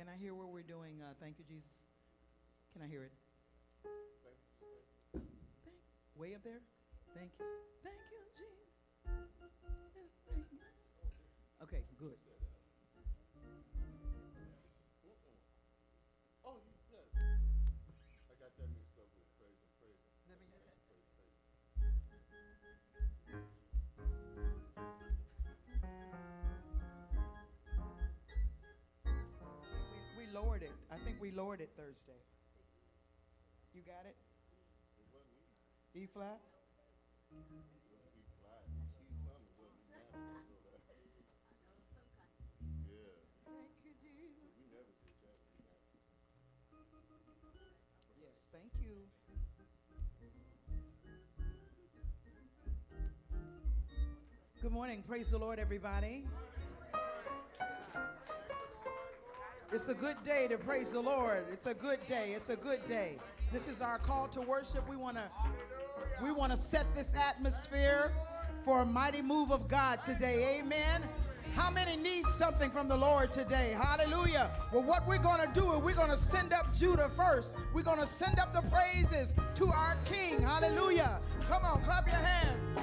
Can I hear where we're doing, uh, thank you, Jesus? Can I hear it? Thank, way up there? Thank you. Thank you, Jesus. Thank you. Okay, good. We lowered it Thursday. You got it? E. Flat? Yes, thank you. Good morning. Praise the Lord, everybody. It's a good day to praise the Lord. It's a good day. It's a good day. This is our call to worship. We want to we want to set this atmosphere for a mighty move of God today. Amen. How many need something from the Lord today? Hallelujah. Well, what we're going to do is we're going to send up Judah first. We're going to send up the praises to our King. Hallelujah. Come on, clap your hands.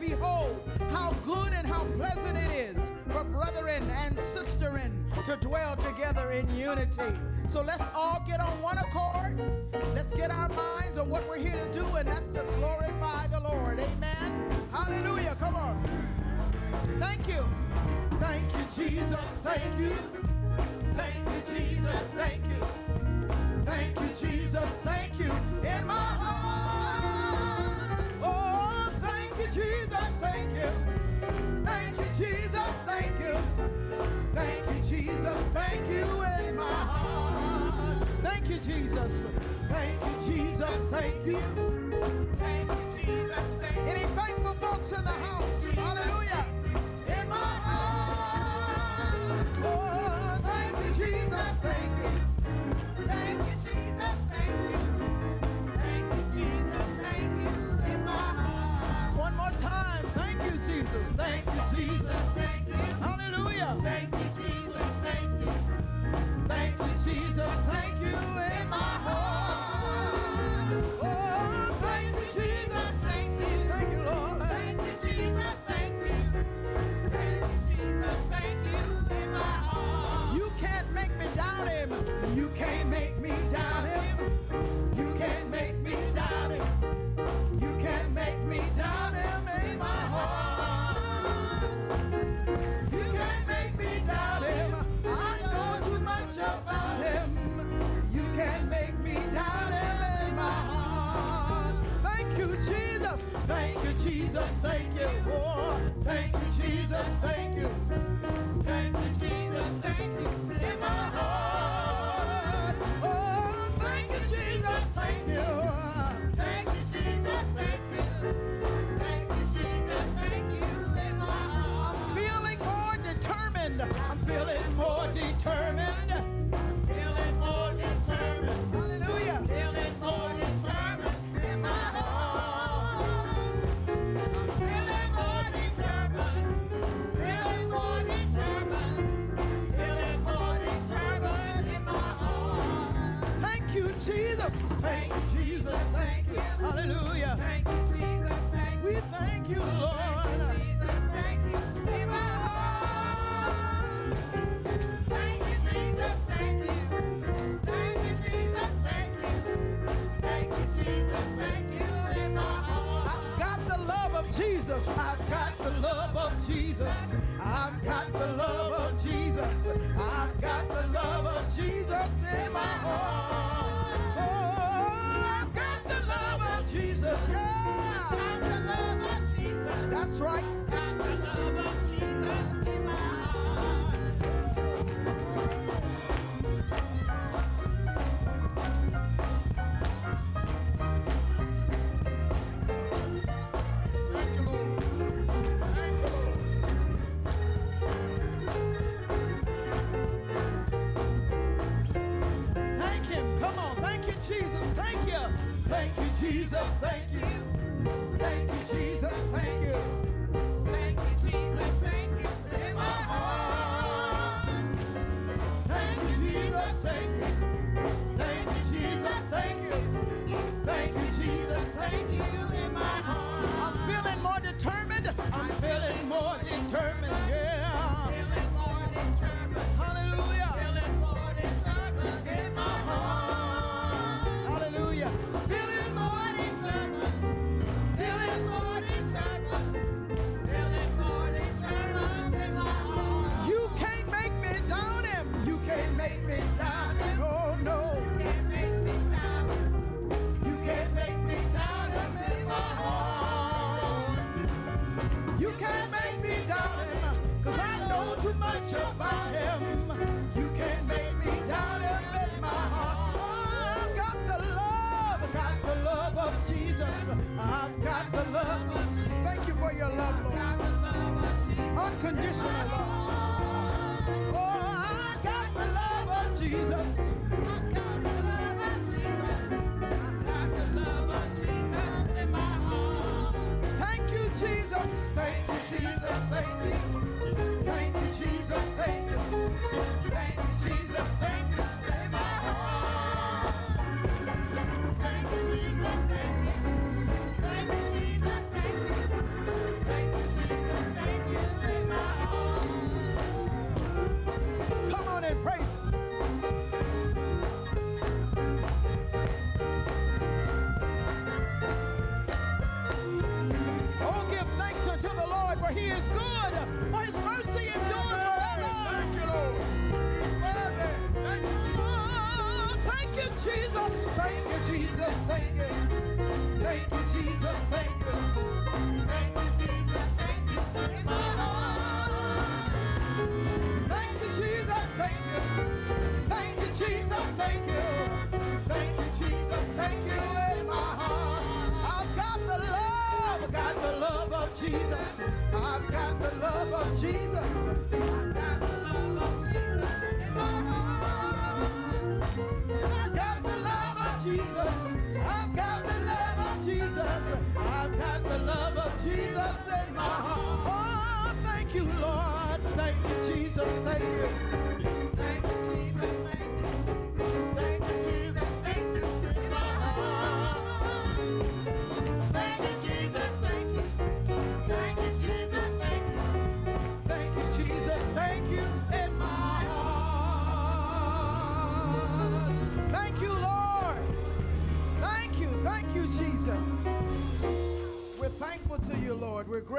Behold, how good and how pleasant it is for brethren and sisterin to dwell together in unity. So let's all get on one accord. Let's get our minds on what we're here to do, and that's to glorify the Lord. Amen. Hallelujah. Come on. Thank you. Thank you, Jesus. Thank you. Thank you, Jesus. Thank you. Thank you, Jesus. Thank you. In my heart. Thank you. Thank you, Jesus. Thank you. Thank you, Jesus. Thank you in my heart. Thank you, Jesus. Thank you, Jesus. Thank you. Thank you, Jesus. Any thankful folks in the house? Hallelujah. In my heart. Oh, thank you, Jesus. Thank you. Thank you, Jesus. Thank you. Thank you, Jesus. Thank you in my heart. Jesus. Thank you, Jesus. Thank you. Hallelujah. Thank you, Jesus. Thank you. Thank you, Jesus. Thank you in my heart. Jesus. Thank you, Jesus. Thank you. Oh, thank you, Jesus. Thank you. Thank you, Jesus. Thank you in my heart. Thank you, Jesus. Thank you. Hallelujah. Thank you, Jesus. Thank we thank you, Lord. Jesus. Thank you you, Jesus. Thank you. Thank you, Jesus. You. You, you. I've got the love of Jesus. I've got the love of Jesus. I've got the love of Jesus. That's right.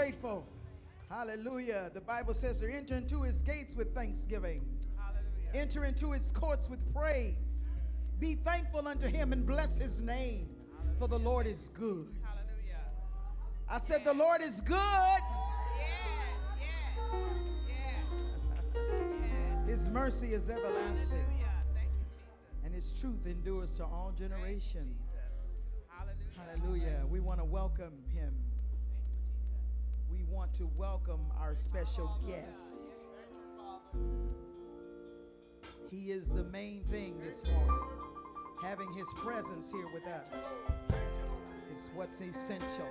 grateful. Hallelujah. The Bible says to enter into his gates with thanksgiving, Hallelujah. enter into his courts with praise. Be thankful unto him and bless his name, Hallelujah. for the Lord is good. Hallelujah. I said. The Lord is good. Yes, yes, yes, his mercy is everlasting, you, and his truth endures to all generations. Hallelujah. Hallelujah. We want to welcome him want to welcome our special guest. He is the main thing this morning. Having his presence here with us is what's essential.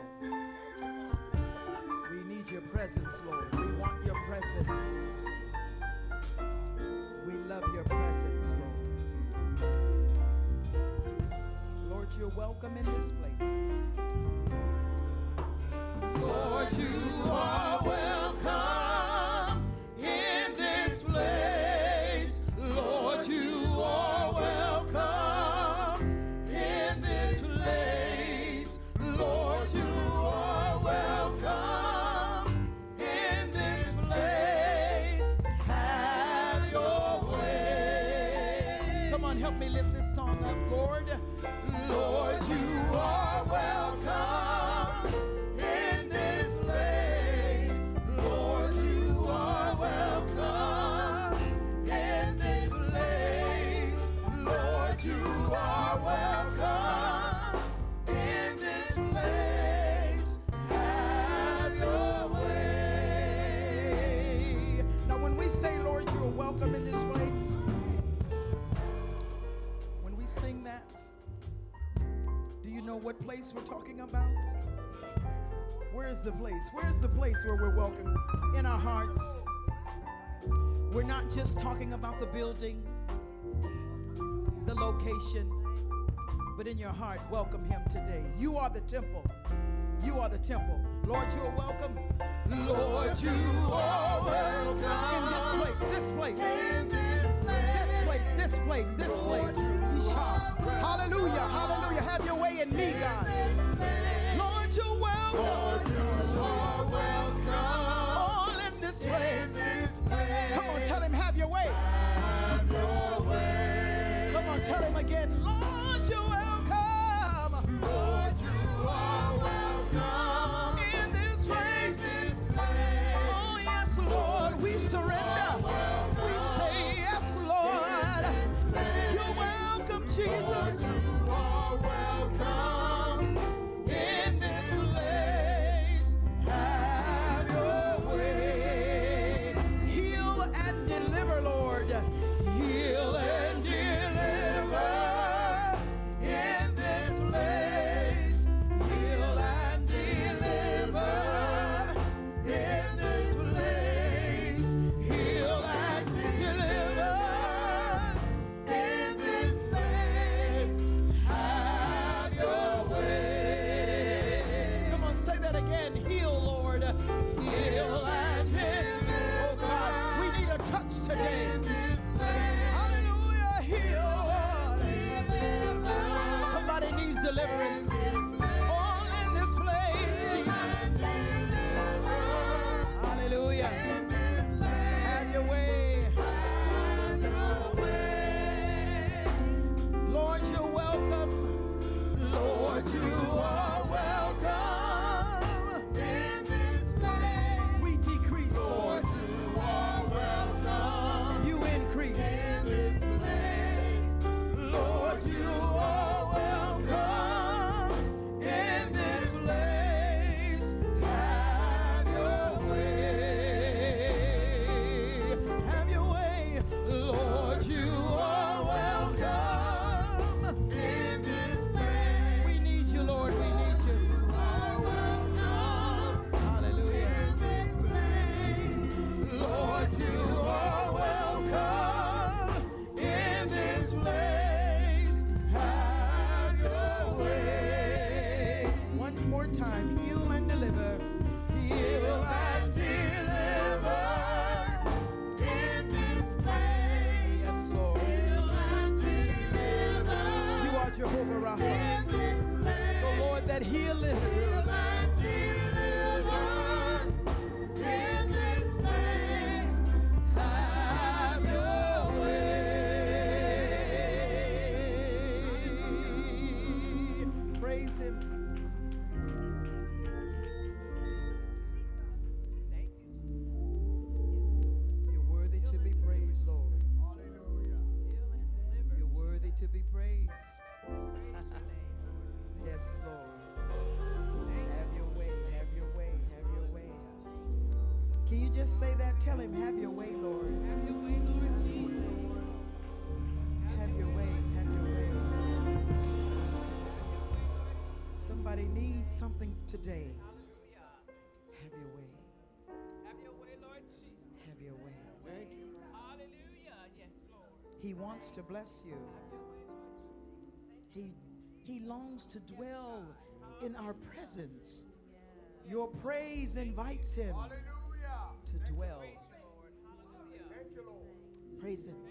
We need your presence, Lord. We want your presence. We love your presence, Lord. Lord, you're welcome in this place. Lord, you are welcome. What place we're talking about? Where is the place? Where's the place where we're welcome in our hearts? We're not just talking about the building, the location, but in your heart, welcome him today. You are the temple. You are the temple. Lord, you are welcome. Lord, you are welcome. In this place, this place. This place, this place, this place. Isha. Hallelujah, hallelujah. Have your way in me, God. Lord, you're welcome. All in this place. Come on, tell him, have your way. Come on, tell him again. Lord, Tell him, have your way, Lord. Have your way, Lord Jesus. Have your way, have your way. Somebody needs something today. Have your way. Have your way, Lord Jesus. Have your way. Hallelujah. Yes, Lord. He wants to bless you. He he longs to dwell in our presence. Your praise invites him to dwell. Praise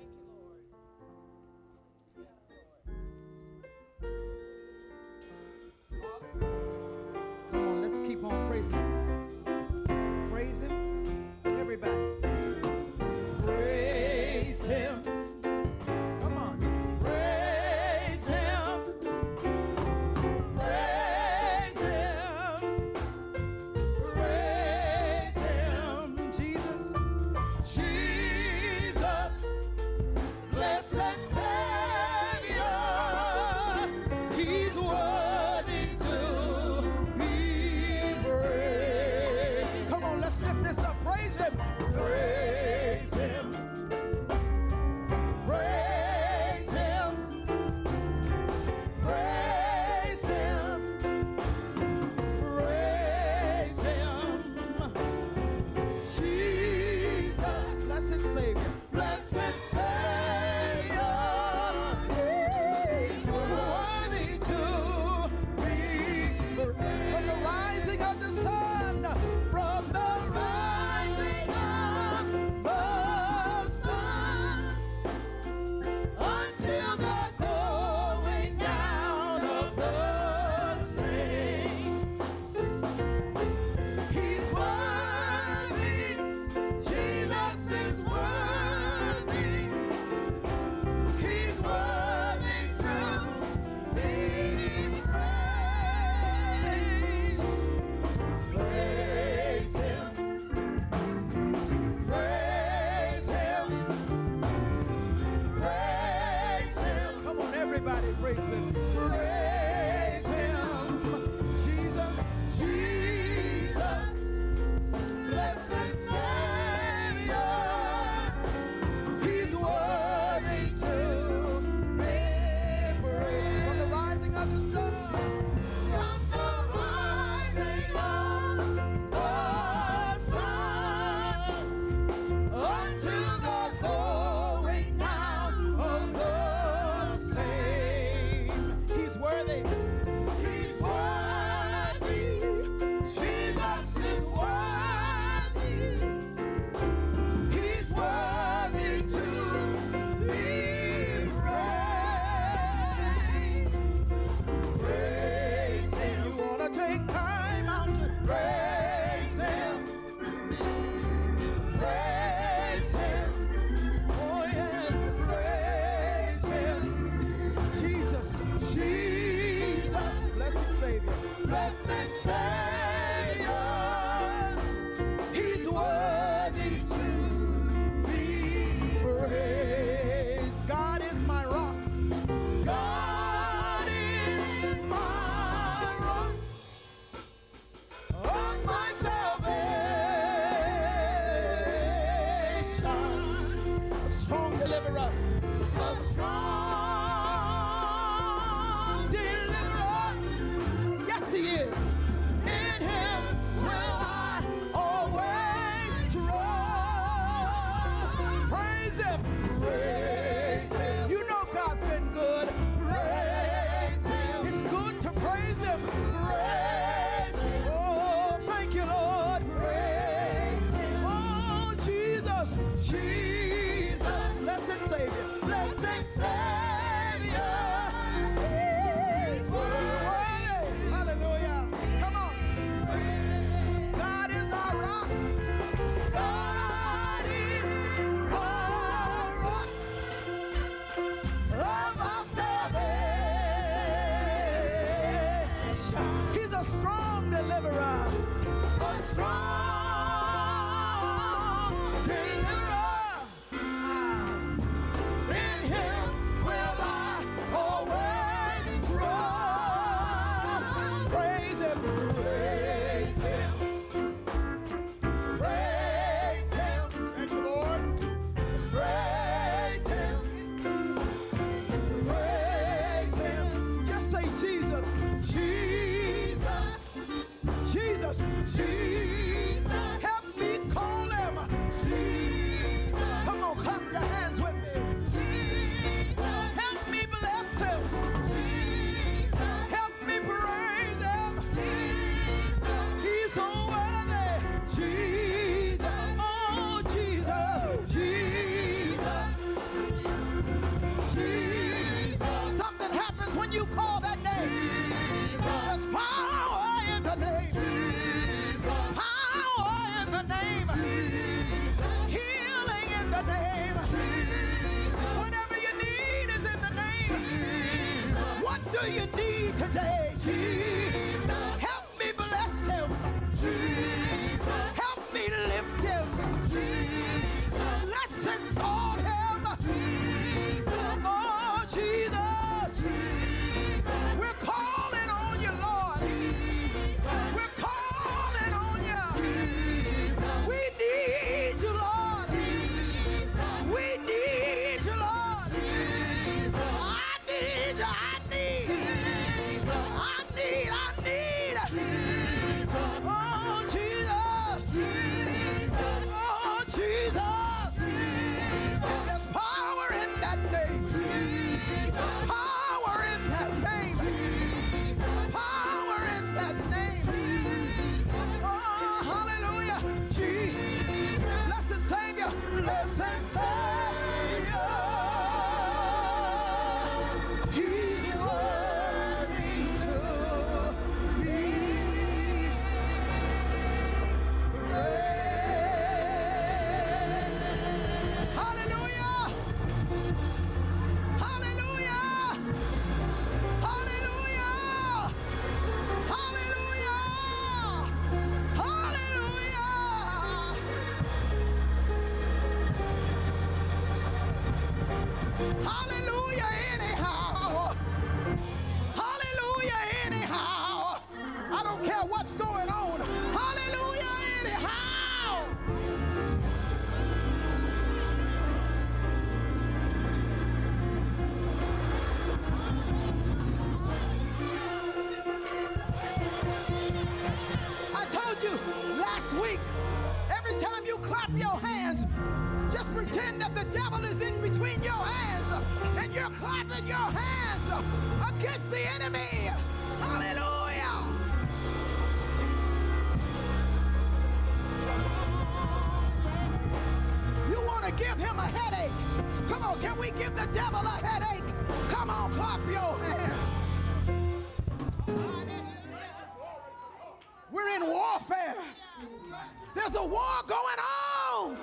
There's a war going on.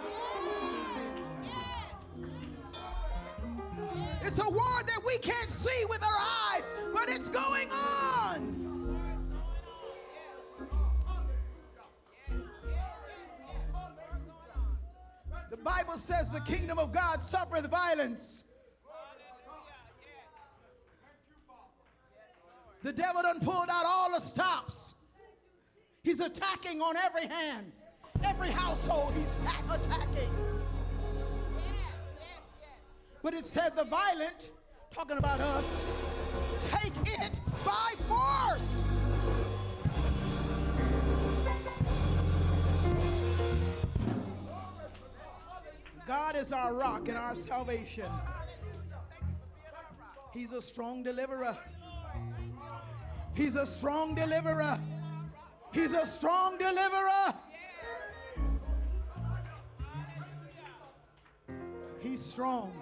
It's a war that we can't see with our eyes, but it's going on. The Bible says the kingdom of God suffereth violence. The devil done pulled out all the stops. He's attacking on every hand. Every household he's ta- attacking. But it said the violent, talking about us, take it by force. God is our rock and our salvation. He's a strong deliverer. He's a strong deliverer. He's a strong deliverer. He's strong.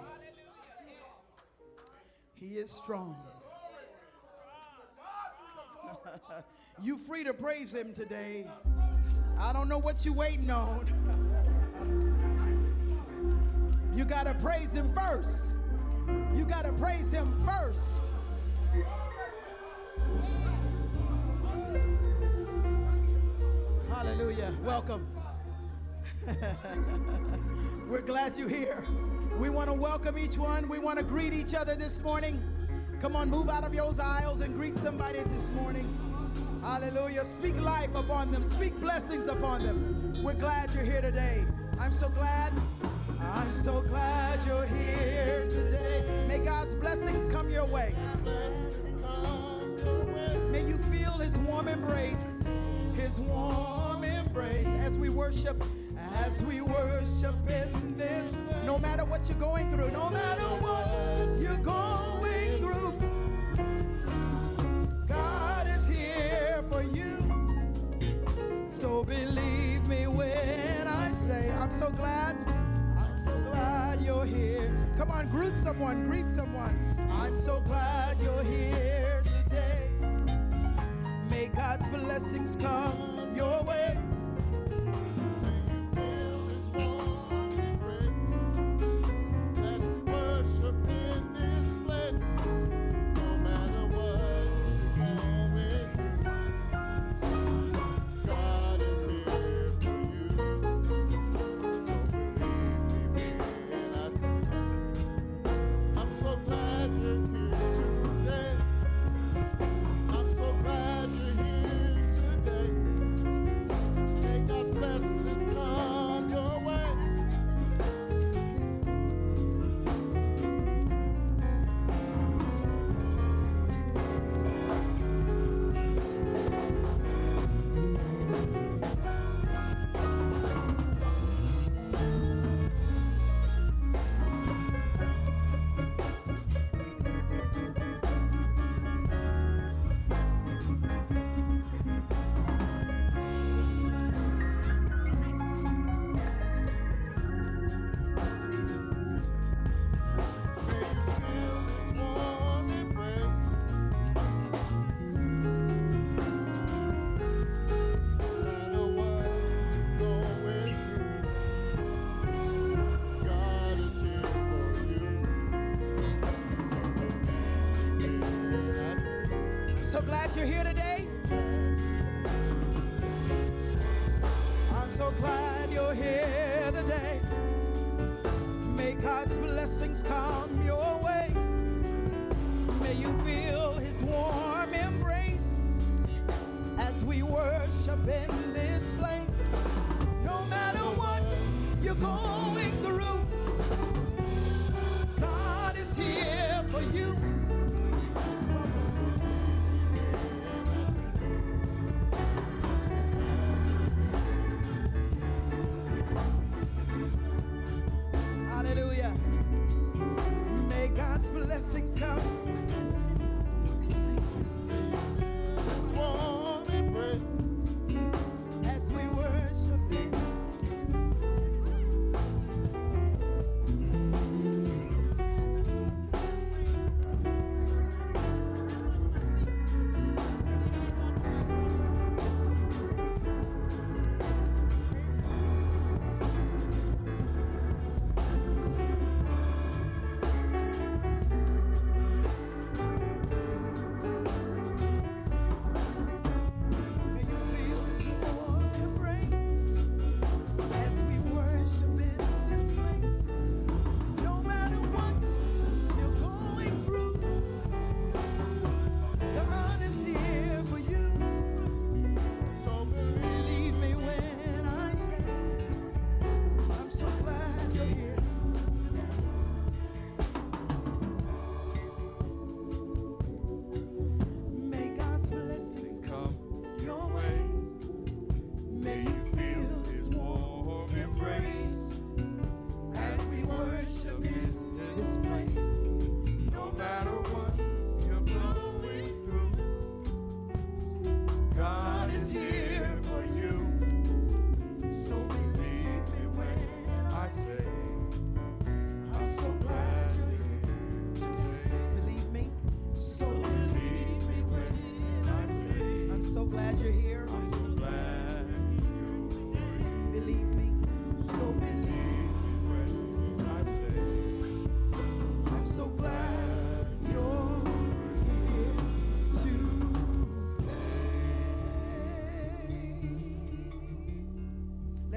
He is strong. you free to praise him today. I don't know what you waiting on. You got to praise him first. You got to praise him first. Hallelujah. Welcome. We're glad you're here. We want to welcome each one. We want to greet each other this morning. Come on, move out of your aisles and greet somebody this morning. Hallelujah. Speak life upon them, speak blessings upon them. We're glad you're here today. I'm so glad. I'm so glad you're here today. May God's blessings come your way. May you feel his warm embrace, his warm embrace as we worship, as we worship in this. No matter what you're going through, no matter what you're going through, God is here for you. So believe me when I say, I'm so glad, I'm so glad you're here. Come on, greet someone, greet someone. I'm so glad you're here today. May God's blessings come your way. I'm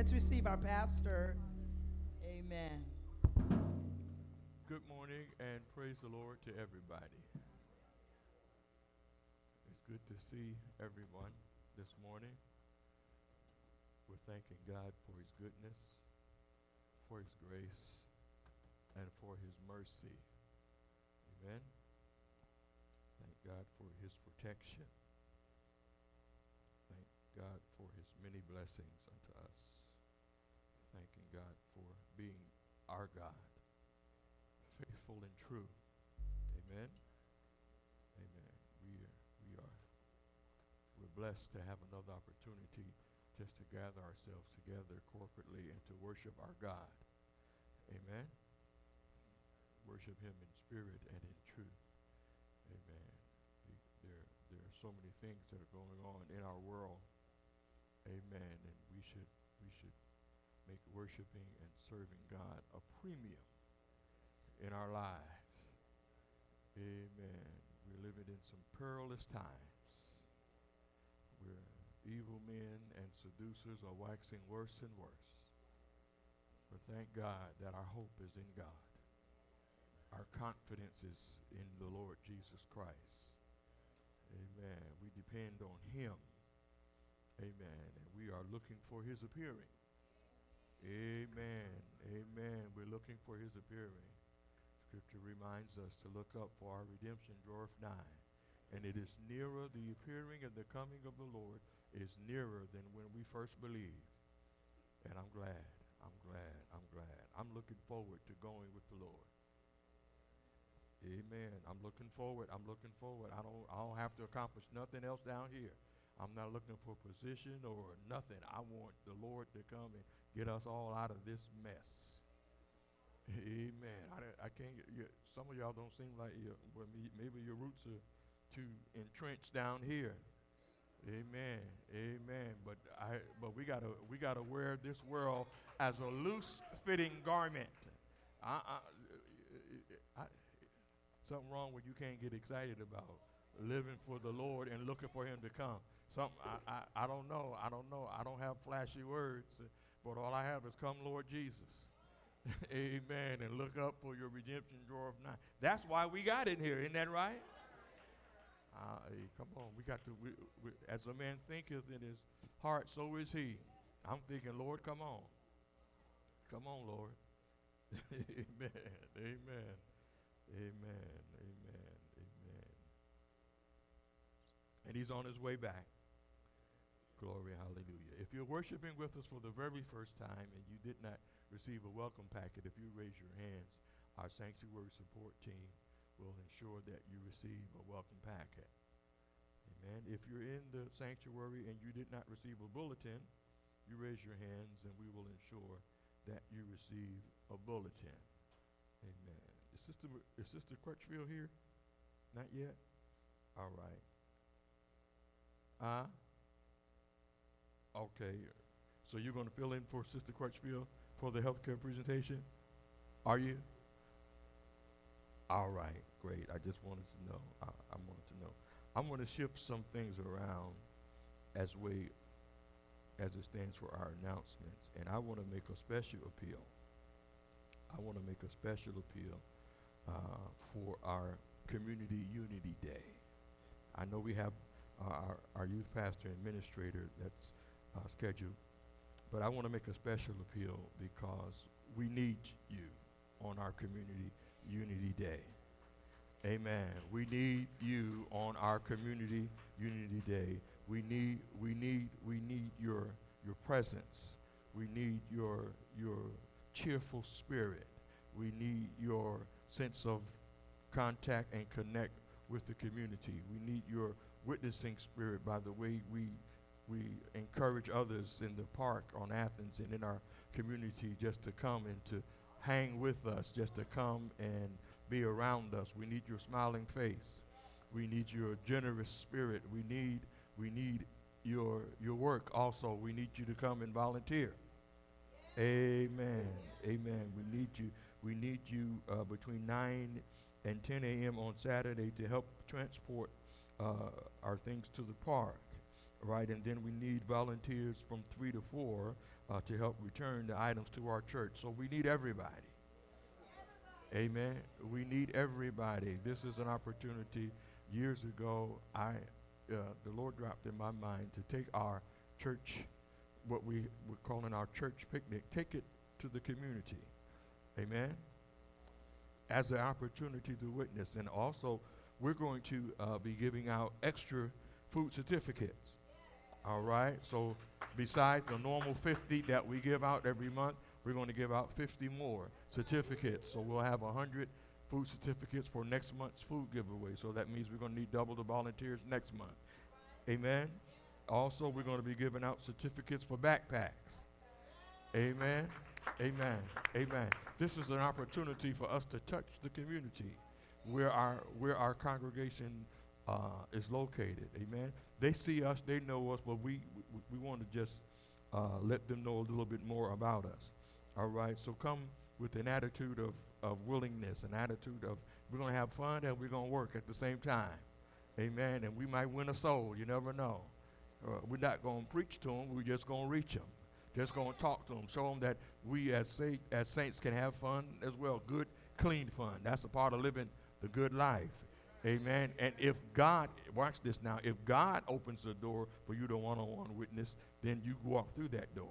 Let's receive our pastor. Amen. Good morning and praise the Lord to everybody. It's good to see everyone this morning. We're thanking God for his goodness, for his grace, and for his mercy. Amen. Thank God for his protection. Thank God for his many blessings unto us. Thanking God for being our God faithful and true. Amen. Amen. We are, we are we're blessed to have another opportunity just to gather ourselves together corporately and to worship our God. Amen. Worship him in spirit and in truth. Amen. There, there are so many things that are going on in our world. Amen. And we should make worshiping and serving God a premium in our lives. Amen. We're living in some perilous times where evil men and seducers are waxing worse and worse. But thank God that our hope is in God. Our confidence is in the Lord Jesus Christ. Amen. We depend on him. Amen. And we are looking for his appearing. Amen. Amen. We're looking for his appearing. Scripture reminds us to look up for our redemption draweth nigh. And it is nearer, the appearing and the coming of the Lord is nearer than when we first believed. And I'm glad, I'm glad, I'm glad. I'm looking forward to going with the Lord. Amen. I'm looking forward. I'm looking forward. I don't I don't have to accomplish nothing else down here. I'm not looking for position or nothing. I want the Lord to come and get us all out of this mess. Amen. I, I can't. get- some of y'all don't seem like you. Well, maybe your roots are too entrenched down here. Amen. Amen. But I. But we gotta. We gotta wear this world as a loose-fitting garment. I, I, I, something wrong when you can't get excited about living for the Lord and looking for Him to come. Some. I. I, I don't know. I don't know. I don't have flashy words. But all I have is come, Lord Jesus. Amen. And look up for your redemption drawer of nine. That's why we got in here, isn't that right? Uh, hey, come on, we got to. We, we, as a man thinketh in his heart, so is he. I'm thinking, Lord, come on, come on, Lord. amen. Amen. Amen. Amen. Amen. And he's on his way back. Glory, hallelujah. If you're worshiping with us for the very first time and you did not receive a welcome packet, if you raise your hands, our sanctuary support team will ensure that you receive a welcome packet. Amen. If you're in the sanctuary and you did not receive a bulletin, you raise your hands and we will ensure that you receive a bulletin. Amen. Is Sister, is Sister Crutchfield here? Not yet? All right. Uh, okay. So you're going to fill in for Sister Crutchfield for the healthcare presentation? Are you? All right, great. I just wanted to know. I, I wanted to know. I'm going to shift some things around as we, as it stands for our announcements, and I want to make a special appeal. I want to make a special appeal uh, for our Community Unity Day. I know we have uh, our, our youth pastor and administrator that's uh, scheduled, but I want to make a special appeal because we need you on our Community Unity Day. Amen. We need you on our Community Unity Day. We need, we need, we need your, your presence. We need your, your cheerful spirit. We need your sense of contact and connect with the community. We need your witnessing spirit by the way we we encourage others in the park on Athens and in our community just to come and to hang with us, just to come and be around us. We need your smiling face. We need your generous spirit. We need we need your your work also. We need you to come and volunteer. Amen. Amen. We need you. We need you uh, between 9 and 10 a.m. on Saturday to help transport uh, our things to the park, right? And then we need volunteers from 3 to 4 uh, to help return the items to our church. So we need everybody. Amen. We need everybody. This is an opportunity. Years ago, I, uh, the Lord dropped in my mind to take our church, what we we're calling our church picnic, take it to the community. Amen. As an opportunity to witness, and also we're going to uh, be giving out extra food certificates. All right. So besides the normal 50 that we give out every month, we're going to give out 50 more certificates. So we'll have 100 food certificates for next month's food giveaway. So that means we're going to need double the volunteers next month. Amen. Also, we're going to be giving out certificates for backpacks. Amen. Amen. Amen. This is an opportunity for us to touch the community where our where our congregation uh, is located. Amen. They see us, they know us, but we we, we want to just uh, let them know a little bit more about us. All right. So come with an attitude of of willingness, an attitude of we're going to have fun and we're going to work at the same time. Amen. And we might win a soul. You never know. Uh, we're not going to preach to them. We're just going to reach them. Just going to talk to them. Show them that we as, sa- as saints can have fun as well. Good, clean fun. That's a part of living the good life. Amen. And if God, watch this now, if God opens the door for you to one on one witness, then you walk through that door.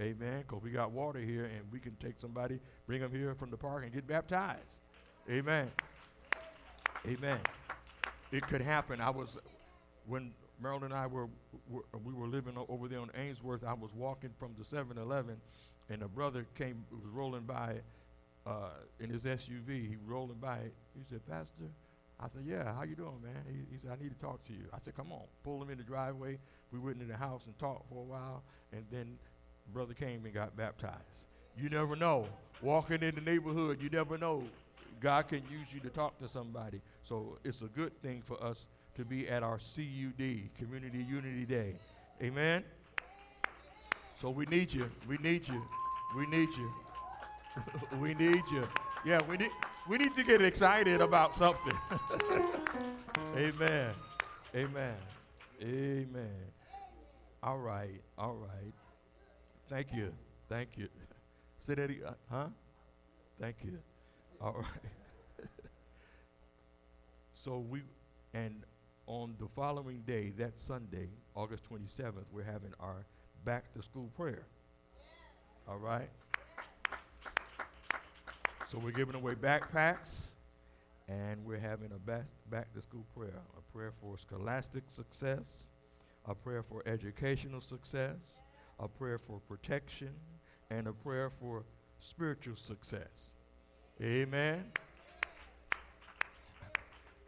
Amen. Because we got water here and we can take somebody, bring them here from the park and get baptized. Amen. Amen. It could happen. I was, when Marilyn and I were, were we were living over there on Ainsworth, I was walking from the 7 Eleven and a brother came, was rolling by uh, in his SUV. He was rolling by. He said, Pastor, I said, yeah, how you doing, man? He, he said, I need to talk to you. I said, come on. Pulled him in the driveway. We went into the house and talked for a while, and then brother came and got baptized. You never know. Walking in the neighborhood, you never know. God can use you to talk to somebody. So it's a good thing for us to be at our CUD, Community Unity Day. Amen? So we need you. We need you. We need you. we need you. Yeah, we need we need to get excited about something. Amen. Amen. Amen. All right. All right. Thank you. Thank you. Say that again. Uh, huh? Thank you. All right. so we and on the following day, that Sunday, August 27th, we're having our back to school prayer. All right? So we're giving away backpacks and we're having a back, back to school prayer, a prayer for scholastic success, a prayer for educational success, a prayer for protection, and a prayer for spiritual success. Amen.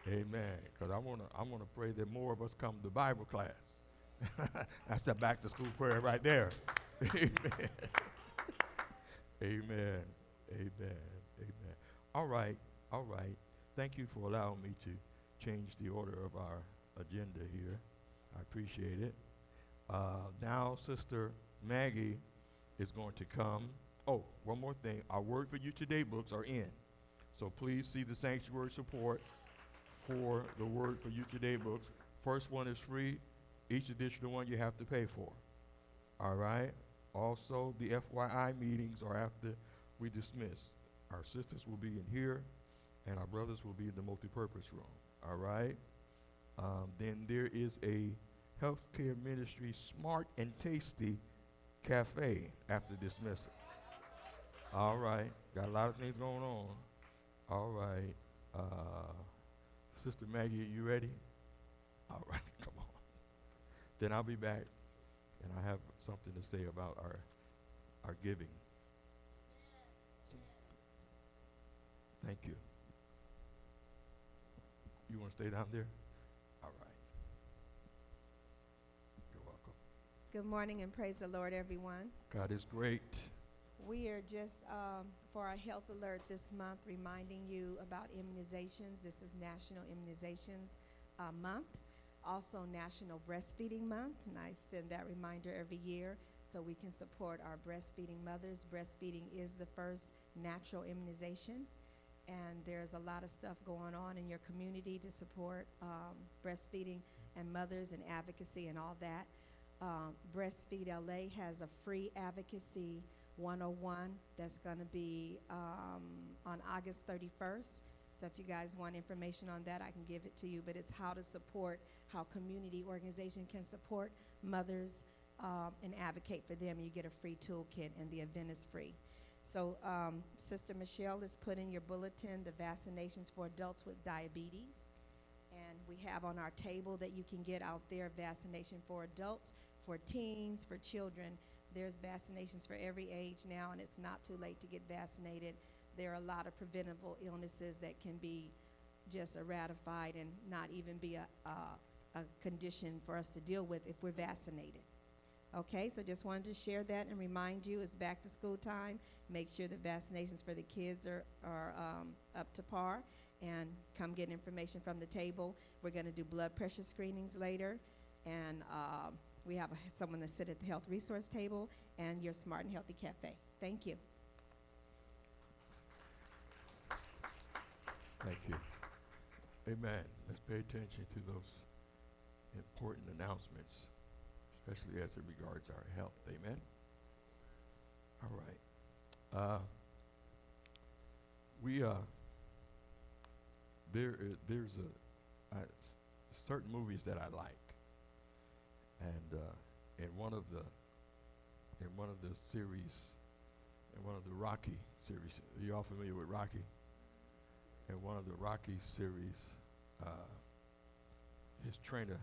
Amen. Because I want to I want to pray that more of us come to Bible class. That's that back to school prayer right there. Amen. Amen. Amen. All right. All right. Thank you for allowing me to change the order of our agenda here. I appreciate it. Uh, now, Sister Maggie is going to come. Oh, one more thing. Our Word for You Today books are in. So please see the sanctuary support for the Word for You Today books. First one is free. Each additional one you have to pay for. All right? Also, the FYI meetings are after we dismiss. Our sisters will be in here, and our brothers will be in the multipurpose room. All right? Um, then there is a healthcare ministry smart and tasty cafe after dismissal. All right. Got a lot of things going on. All right. Uh, Sister Maggie, you ready? All right, come on. Then I'll be back and I have something to say about our our giving. Thank you. You want to stay down there? All right. You're welcome. Good morning and praise the Lord, everyone. God is great. We are just, um, for our health alert this month, reminding you about immunizations. This is National Immunizations uh, Month. also National Breastfeeding Month, and I send that reminder every year so we can support our breastfeeding mothers. Breastfeeding is the first natural immunization, and there's a lot of stuff going on in your community to support um, breastfeeding and mothers and advocacy and all that. Um, Breastfeed LA has a free advocacy 101 that's going to be um, on August 31st. So if you guys want information on that, I can give it to you. But it's how to support, how community organization can support mothers um, and advocate for them. You get a free toolkit, and the event is free. So um, Sister Michelle has put in your bulletin the vaccinations for adults with diabetes. And we have on our table that you can get out there vaccination for adults, for teens, for children. There's vaccinations for every age now, and it's not too late to get vaccinated. There are a lot of preventable illnesses that can be just eradified and not even be a, a, a condition for us to deal with if we're vaccinated. Okay, so just wanted to share that and remind you it's back to school time. Make sure the vaccinations for the kids are, are um, up to par and come get information from the table. We're going to do blood pressure screenings later, and um, we have someone to sit at the health resource table and your Smart and Healthy Cafe. Thank you. Thank you. Amen. Let's pay attention to those important announcements, especially as it regards our health. Amen. All right. Uh, we uh, there is, there's a certain movies that I like, and uh, in one of the in one of the series, in one of the Rocky series, are you all familiar with Rocky? in one of the Rocky series, uh, his trainer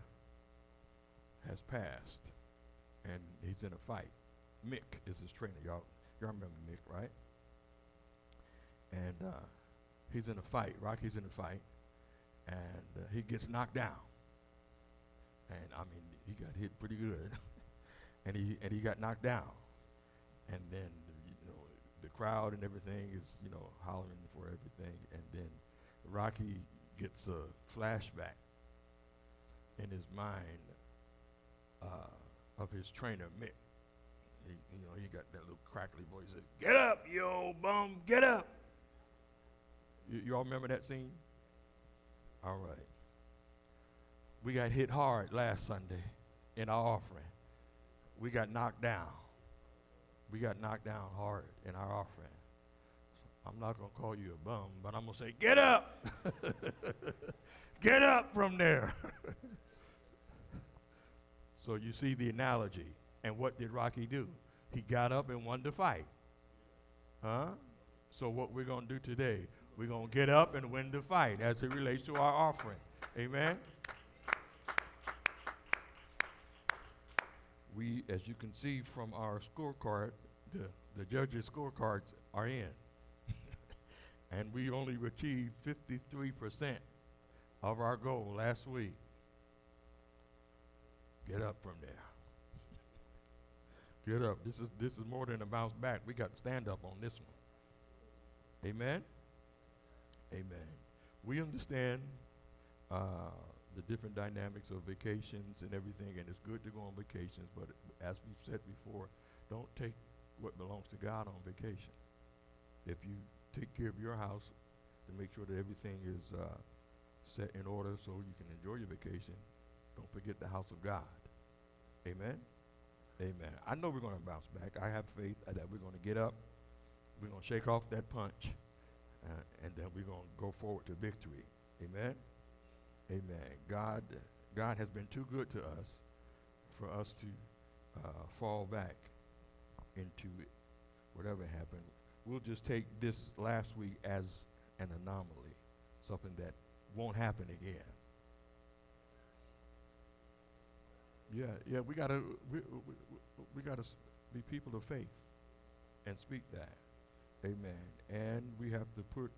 has passed, and he's in a fight. Mick is his trainer. Y'all, y'all remember Mick, right? And uh, he's in a fight. Rocky's in a fight, and uh, he gets knocked down. And I mean, he got hit pretty good, and he and he got knocked down. And then you know the crowd and everything is you know hollering for everything, and then Rocky gets a flashback in his mind uh, of his trainer Mick. He, you know, he got that little crackly voice. Says, "Get up, you old bum! Get up!" You, you all remember that scene? All right. We got hit hard last Sunday in our offering. We got knocked down. We got knocked down hard in our offering. I'm not going to call you a bum, but I'm going to say, get up. get up from there. so you see the analogy. And what did Rocky do? He got up and won the fight. Huh? So what we're going to do today, we're going to get up and win the fight as it relates to our offering. Amen? We, as you can see from our scorecard, the, the judges' scorecards are in and we only achieved 53% of our goal last week. Get up from there. Get up. This is this is more than a bounce back. We got to stand up on this one. Amen. Amen. We understand uh, the different dynamics of vacations and everything, and it's good to go on vacations. But as we've said before, don't take what belongs to God on vacation. If you take care of your house to make sure that everything is uh, set in order so you can enjoy your vacation. Don't forget the house of God. Amen. Amen. I know we're going to bounce back. I have faith that we're going to get up. We're going to shake off that punch, uh, and then we're going to go forward to victory. Amen. Amen. God, God has been too good to us for us to uh, fall back into it, whatever happened we'll just take this last week as an anomaly, something that won't happen again. Yeah, yeah, we gotta we, we, we gotta be people of faith and speak that. Amen. And we have to put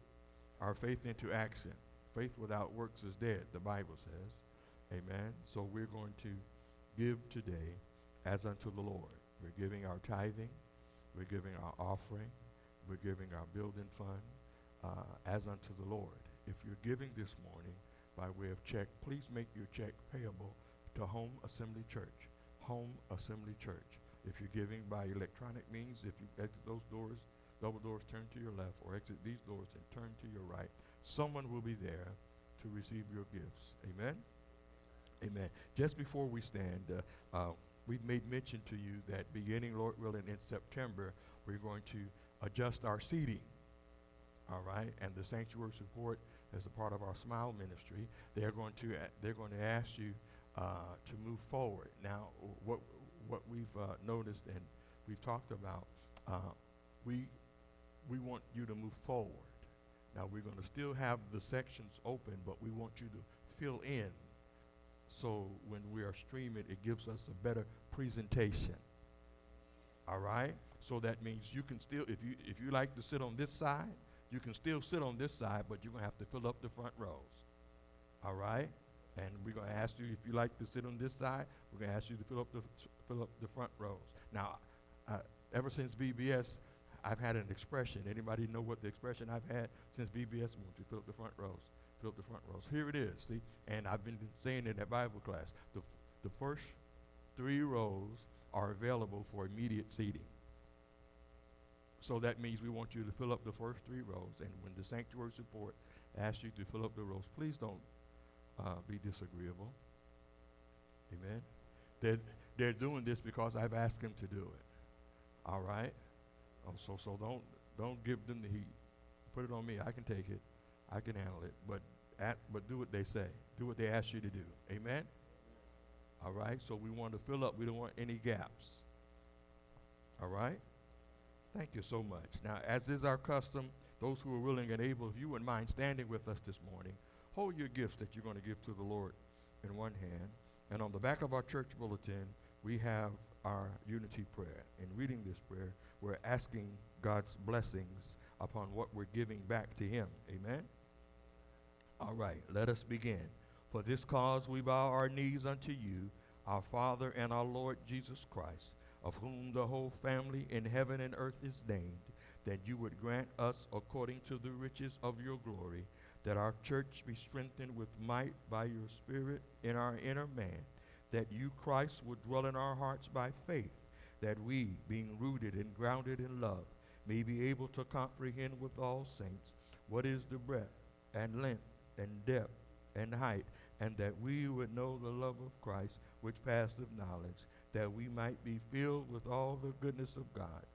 our faith into action. Faith without works is dead, the Bible says. Amen. So we're going to give today as unto the Lord. We're giving our tithing, we're giving our offering, we're giving our building fund uh, as unto the Lord. If you're giving this morning, by way of check, please make your check payable to Home Assembly Church. Home Assembly Church. If you're giving by electronic means, if you exit those doors, double doors, turn to your left, or exit these doors and turn to your right, someone will be there to receive your gifts. Amen? Amen. Just before we stand, uh, uh, we've made mention to you that beginning, Lord willing, in September, we're going to adjust our seating. All right, and the sanctuary support as a part of our Smile ministry, they're going to they're going to ask you uh, to move forward. Now, what what we've uh, noticed and we've talked about, uh, we we want you to move forward. Now, we're going to still have the sections open, but we want you to fill in. So when we are streaming, it gives us a better presentation. All right? So that means you can still, if you if you like to sit on this side, you can still sit on this side, but you're gonna have to fill up the front rows. All right? And we're gonna ask you if you like to sit on this side, we're gonna ask you to fill up the fill up the front rows. Now, ever since VBS, I've had an expression. Anybody know what the expression I've had since VBS? Want you to fill up the front rows. Fill up the front rows. Here it is. See, and I've been saying in that Bible class, the the first three rows are available for immediate seating. So that means we want you to fill up the first three rows. And when the sanctuary support asks you to fill up the rows, please don't uh, be disagreeable. Amen. They're, they're doing this because I've asked them to do it. All right. Oh, so so don't don't give them the heat. Put it on me. I can take it. I can handle it. But at, but do what they say. Do what they ask you to do. Amen. All right. So we want to fill up. We don't want any gaps. All right. Thank you so much. Now, as is our custom, those who are willing and able, if you wouldn't mind standing with us this morning, hold your gifts that you're going to give to the Lord in one hand. And on the back of our church bulletin, we have our unity prayer. In reading this prayer, we're asking God's blessings upon what we're giving back to Him. Amen? All right, let us begin. For this cause we bow our knees unto you, our Father and our Lord Jesus Christ, of whom the whole family in heaven and earth is named, that you would grant us according to the riches of your glory, that our church be strengthened with might by your Spirit in our inner man, that you, Christ, would dwell in our hearts by faith, that we, being rooted and grounded in love, may be able to comprehend with all saints what is the breadth and length and depth and height, and that we would know the love of Christ, which passeth knowledge, that we might be filled with all the goodness of God.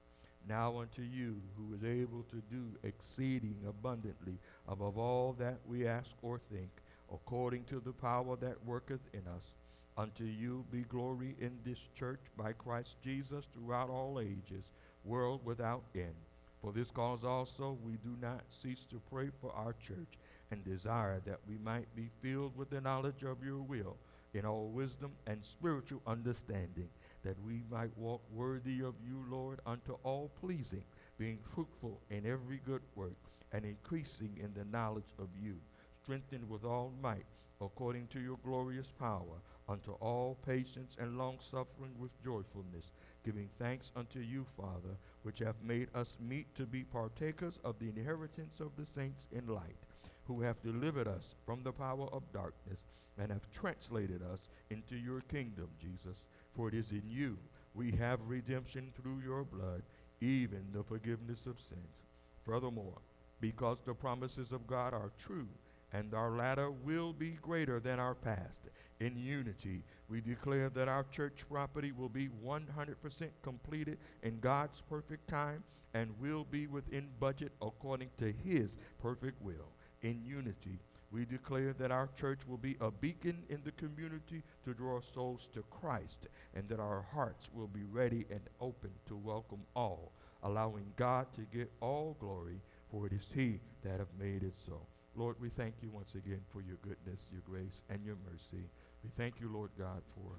Now unto you, who is able to do exceeding abundantly above all that we ask or think, according to the power that worketh in us, unto you be glory in this church by Christ Jesus throughout all ages, world without end. For this cause also we do not cease to pray for our church and desire that we might be filled with the knowledge of your will in all wisdom and spiritual understanding, that we might walk worthy of you, Lord, unto all pleasing, being fruitful in every good work and increasing in the knowledge of you, strengthened with all might according to your glorious power, unto all patience and long suffering with joyfulness, giving thanks unto you, Father, which have made us meet to be partakers of the inheritance of the saints in light, who have delivered us from the power of darkness and have translated us into your kingdom, Jesus. For it is in you we have redemption through your blood, even the forgiveness of sins. Furthermore, because the promises of God are true, and our latter will be greater than our past. In unity, we declare that our church property will be 100% completed in God's perfect time and will be within budget according to His perfect will. In unity, we declare that our church will be a beacon in the community to draw souls to Christ and that our hearts will be ready and open to welcome all, allowing God to get all glory, for it is He that have made it so. Lord, we thank you once again for your goodness, your grace, and your mercy. We thank you, Lord God, for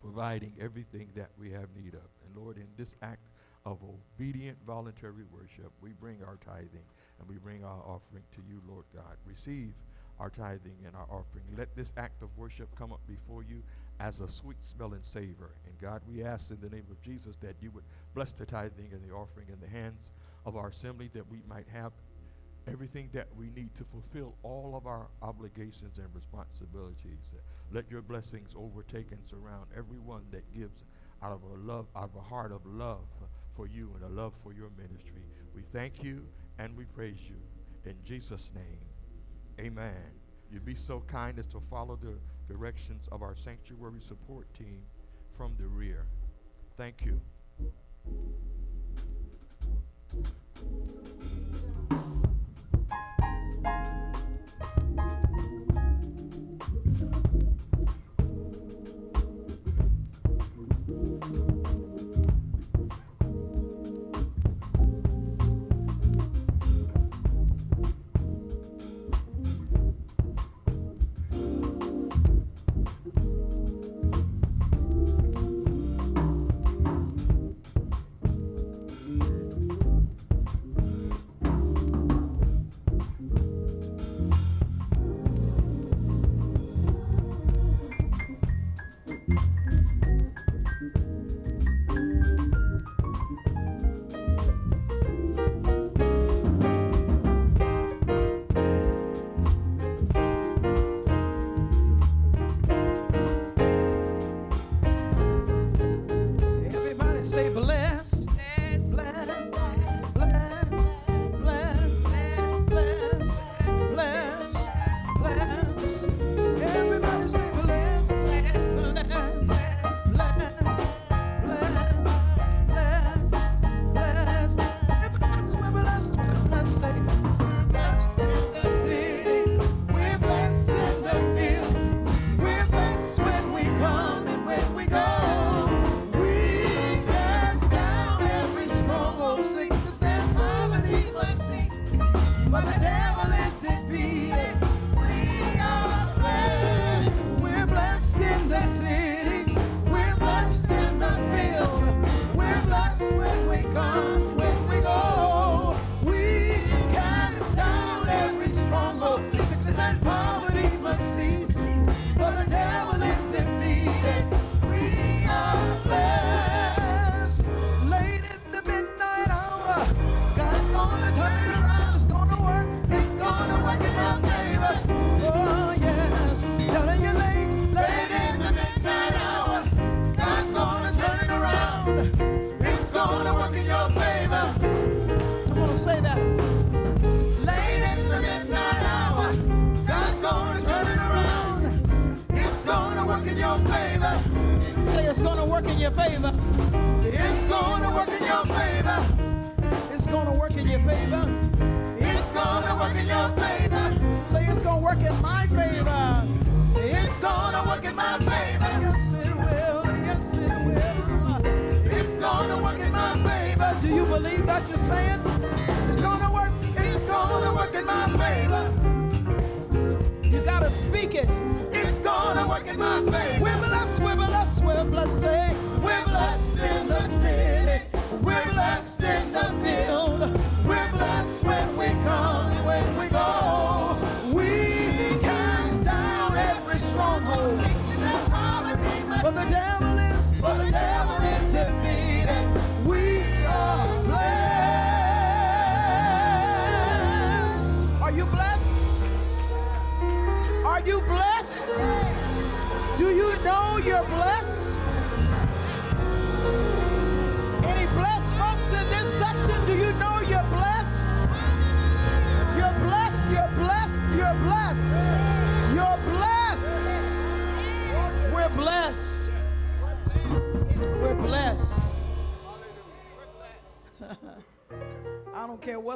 providing everything that we have need of. And Lord, in this act of obedient voluntary worship, we bring our tithing and we bring our offering to you, Lord God. Receive our tithing and our offering. Let this act of worship come up before you as a sweet smelling savor. And God, we ask in the name of Jesus that you would bless the tithing and the offering in the hands of our assembly that we might have everything that we need to fulfill all of our obligations and responsibilities. Let your blessings overtake and surround everyone that gives out of a love, out of a heart of love for you and a love for your ministry. We thank you and we praise you. In Jesus' name, amen. You'd be so kind as to follow the directions of our sanctuary support team from the rear. Thank you. you.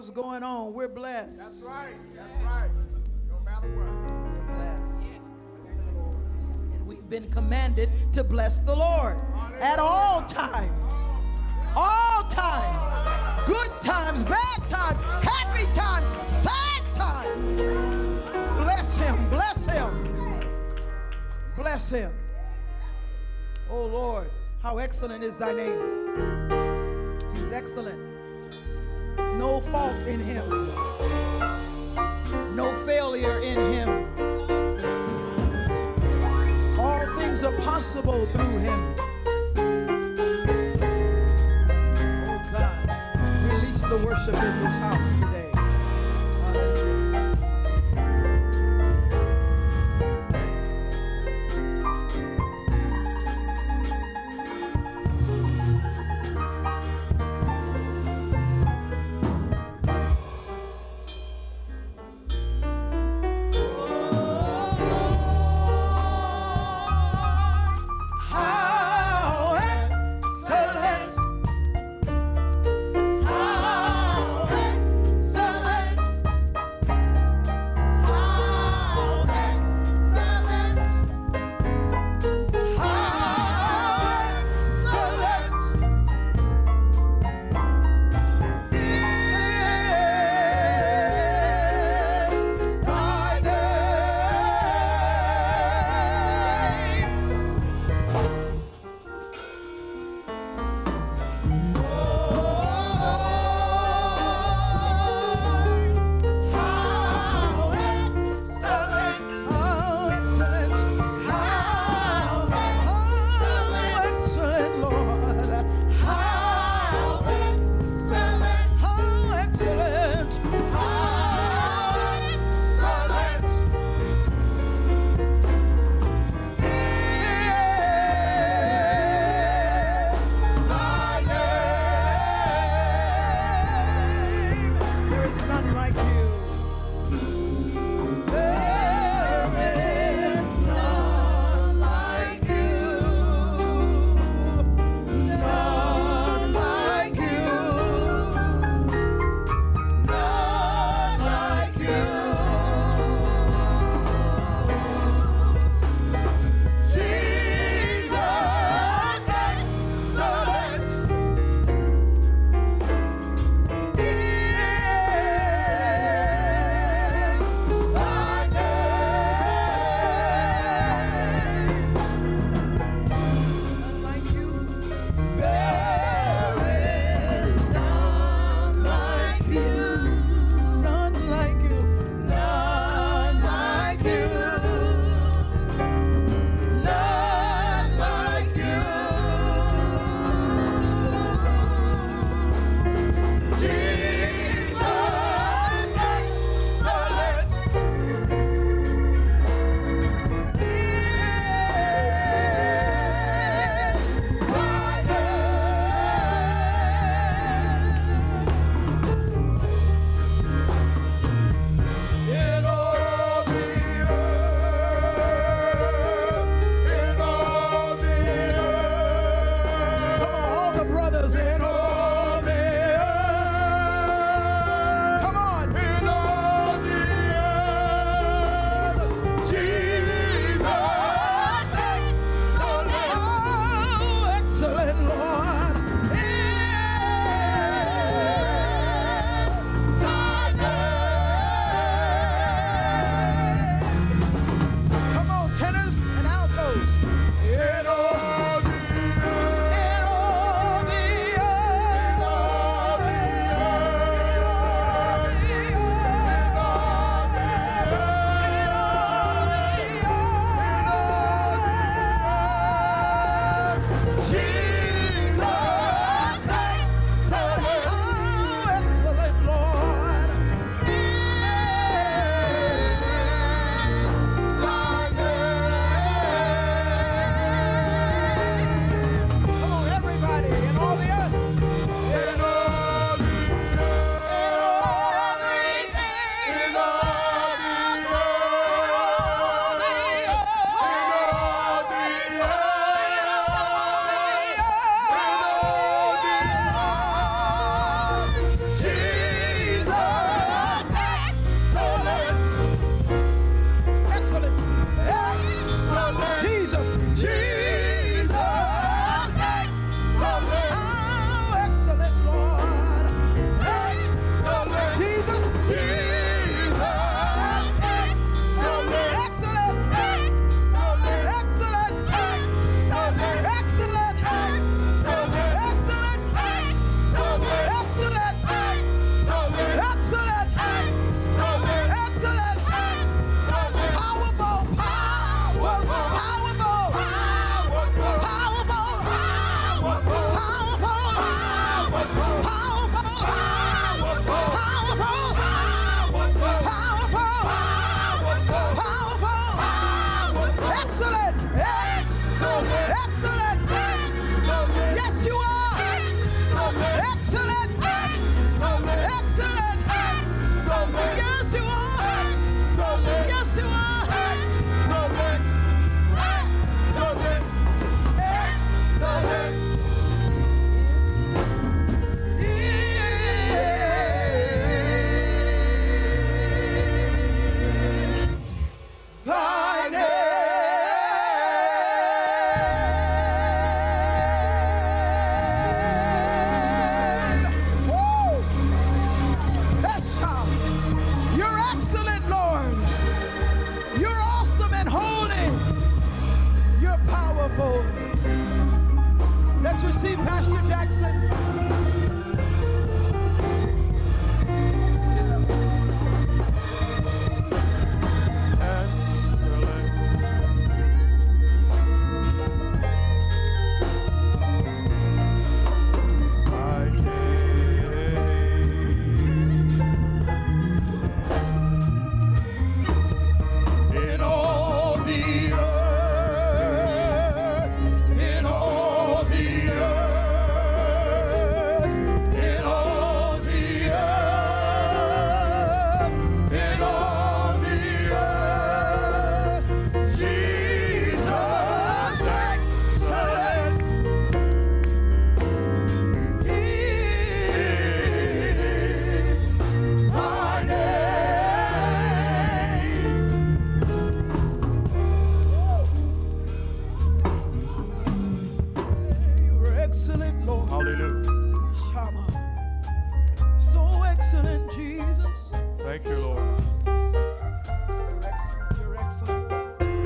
what's going on. We're. house today. Hallelujah.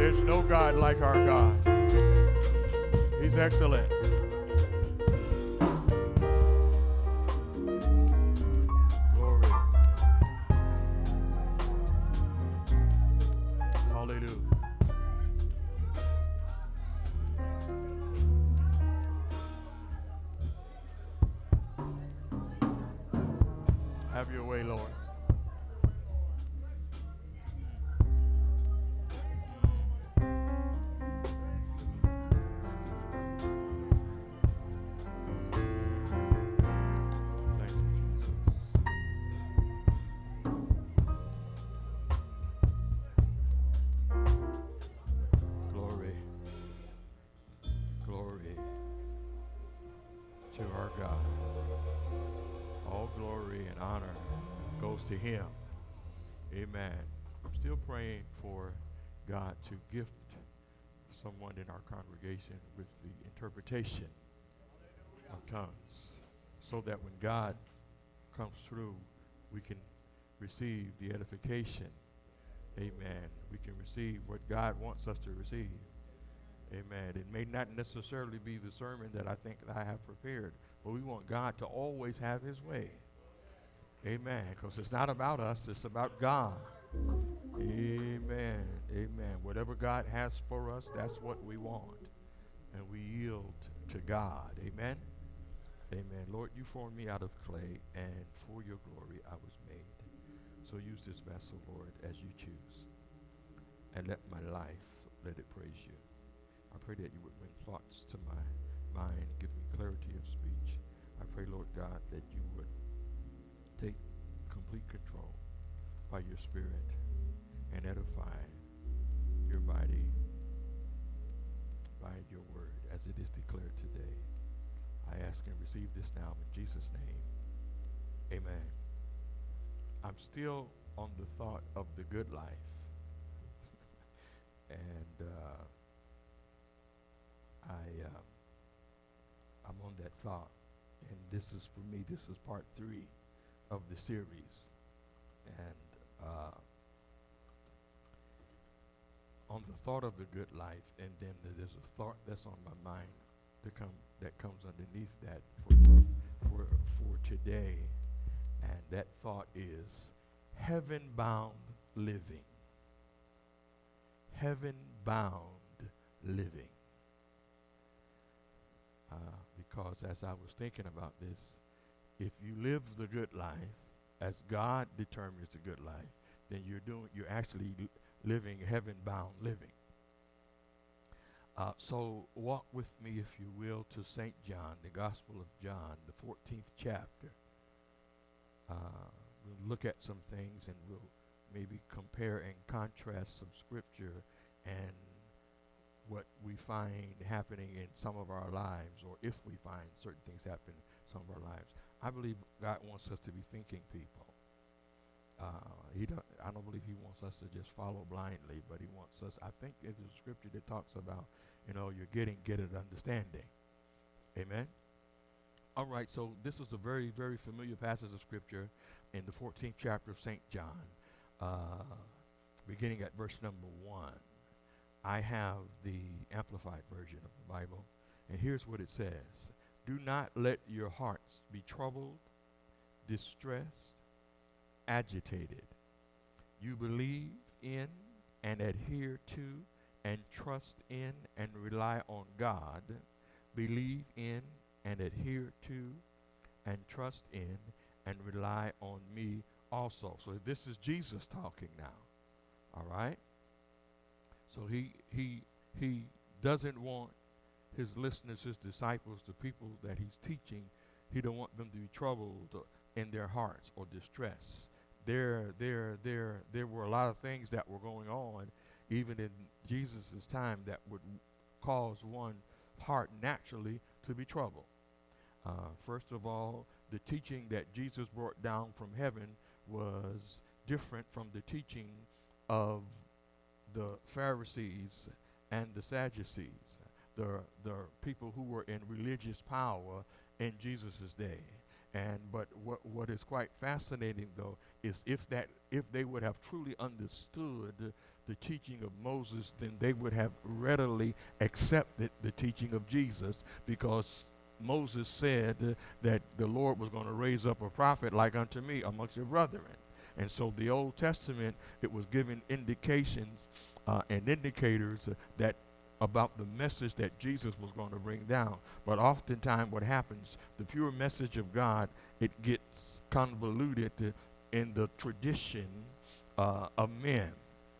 There's no God like our God. He's excellent. Of tongues so that when God comes through, we can receive the edification. Amen. We can receive what God wants us to receive. Amen. It may not necessarily be the sermon that I think that I have prepared, but we want God to always have his way. Amen. Because it's not about us, it's about God. Amen. Amen. Whatever God has for us, that's what we want. And we yield to God. Amen. Amen. Lord, you formed me out of clay, and for your glory I was made. So use this vessel, Lord, as you choose. And let my life, let it praise you. I pray that you would bring thoughts to my mind, give me clarity of speech. I pray, Lord God, that you would take complete control by your Spirit and edify your body by your word as it is declared today. I ask and receive this now in Jesus' name. Amen. I'm still on the thought of the good life. and uh, I, uh, I'm on that thought. And this is, for me, this is part three of the series. And uh, on the thought of the good life, and then there's a thought that's on my mind to come that comes underneath that for for for today, and that thought is heaven-bound living. Heaven-bound living. Uh, because as I was thinking about this, if you live the good life as God determines the good life, then you're doing you're actually living heaven-bound living. Uh, so walk with me, if you will, to St. John, the Gospel of John, the 14th chapter. Uh, we'll look at some things and we'll maybe compare and contrast some scripture and what we find happening in some of our lives, or if we find certain things happen in some of our lives. I believe God wants us to be thinking people. Uh, he don't, I don't believe He wants us to just follow blindly, but He wants us. I think it's a scripture that talks about, you know, you're getting, get it, understanding. Amen. All right, so this is a very, very familiar passage of scripture in the 14th chapter of St. John, uh, beginning at verse number one. I have the amplified version of the Bible, and here's what it says Do not let your hearts be troubled, distressed, agitated. You believe in and adhere to and trust in and rely on God. Believe in and adhere to and trust in and rely on me also. So this is Jesus talking now. All right? So he he he doesn't want his listeners, his disciples, the people that he's teaching, he don't want them to be troubled in their hearts or distress. There, there, there, there were a lot of things that were going on, even in Jesus' time, that would cause one heart naturally to be troubled. Uh, first of all, the teaching that Jesus brought down from heaven was different from the teaching of the Pharisees and the Sadducees, the, the people who were in religious power in Jesus' day. And but what what is quite fascinating though is if that if they would have truly understood the teaching of Moses, then they would have readily accepted the teaching of Jesus because Moses said that the Lord was going to raise up a prophet like unto me amongst your brethren. And so the Old Testament, it was giving indications uh, and indicators that about the message that Jesus was going to bring down. But oftentimes what happens, the pure message of God, it gets convoluted in the tradition uh, of men.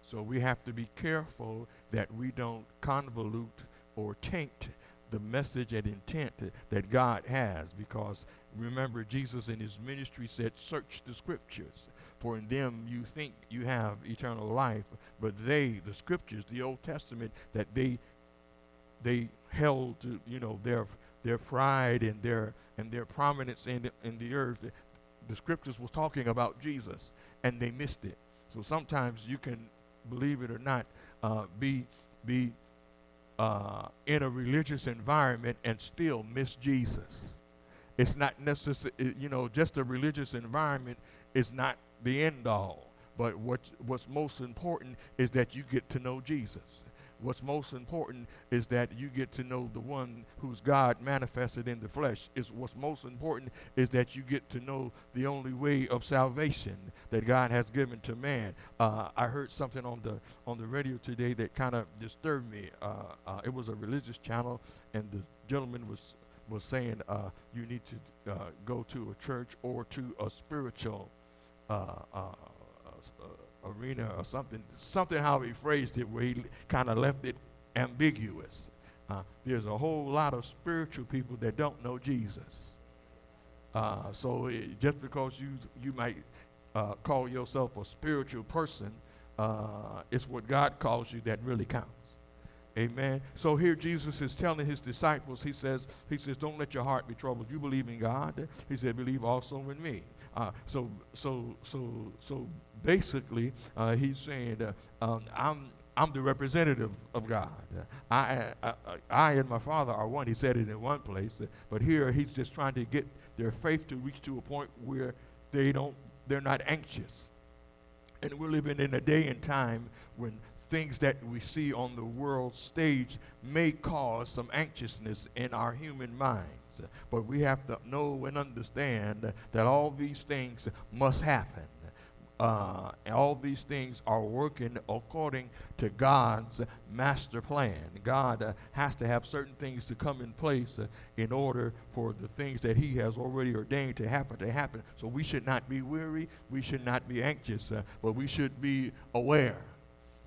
So we have to be careful that we don't convolute or taint the message and intent that God has because remember Jesus in his ministry said search the scriptures for in them you think you have eternal life but they the scriptures the Old Testament that they they held to you know their their pride and their and their prominence in the, in the earth. The, scriptures was talking about Jesus, and they missed it. So sometimes you can, believe it or not, uh, be be uh, in a religious environment and still miss Jesus. It's not necessary, you know, just a religious environment is not the end all. But what, what's most important is that you get to know Jesus. What's most important is that you get to know the one who's God manifested in the flesh. Is what's most important is that you get to know the only way of salvation that God has given to man. Uh, I heard something on the on the radio today that kind of disturbed me. Uh, uh, it was a religious channel, and the gentleman was was saying uh, you need to uh, go to a church or to a spiritual uh, arena or something, something how he phrased it where he kind of left it ambiguous. Uh, there's a whole lot of spiritual people that don't know Jesus. Uh, so it, just because you you might uh, call yourself a spiritual person, uh, it's what God calls you that really counts. Amen. So here Jesus is telling his disciples, he says, he says, don't let your heart be troubled. You believe in God. He said, believe also in me. Uh, so, so, so, so basically, uh, he's saying, uh, um, I'm, I'm the representative of God. I, I, I, and my Father are one. He said it in one place, but here he's just trying to get their faith to reach to a point where they don't, they're not anxious. And we're living in a day and time when things that we see on the world stage may cause some anxiousness in our human minds. But we have to know and understand that all these things must happen. Uh, all these things are working according to God's master plan. God uh, has to have certain things to come in place uh, in order for the things that He has already ordained to happen to happen. So we should not be weary, we should not be anxious, uh, but we should be aware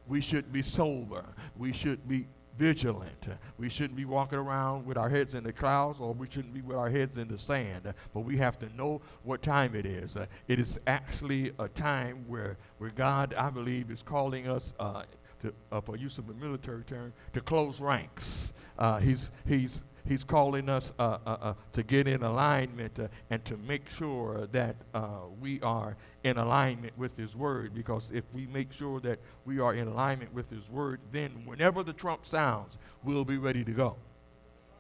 we should be sober. We should be vigilant. We shouldn't be walking around with our heads in the clouds or we shouldn't be with our heads in the sand. But we have to know what time it is. It is actually a time where, where God, I believe, is calling us, uh, to, uh, for use of a military term, to close ranks. Uh, he's, he's He's calling us uh, uh, uh, to get in alignment uh, and to make sure that uh, we are in alignment with His Word. Because if we make sure that we are in alignment with His Word, then whenever the trump sounds, we'll be ready to go.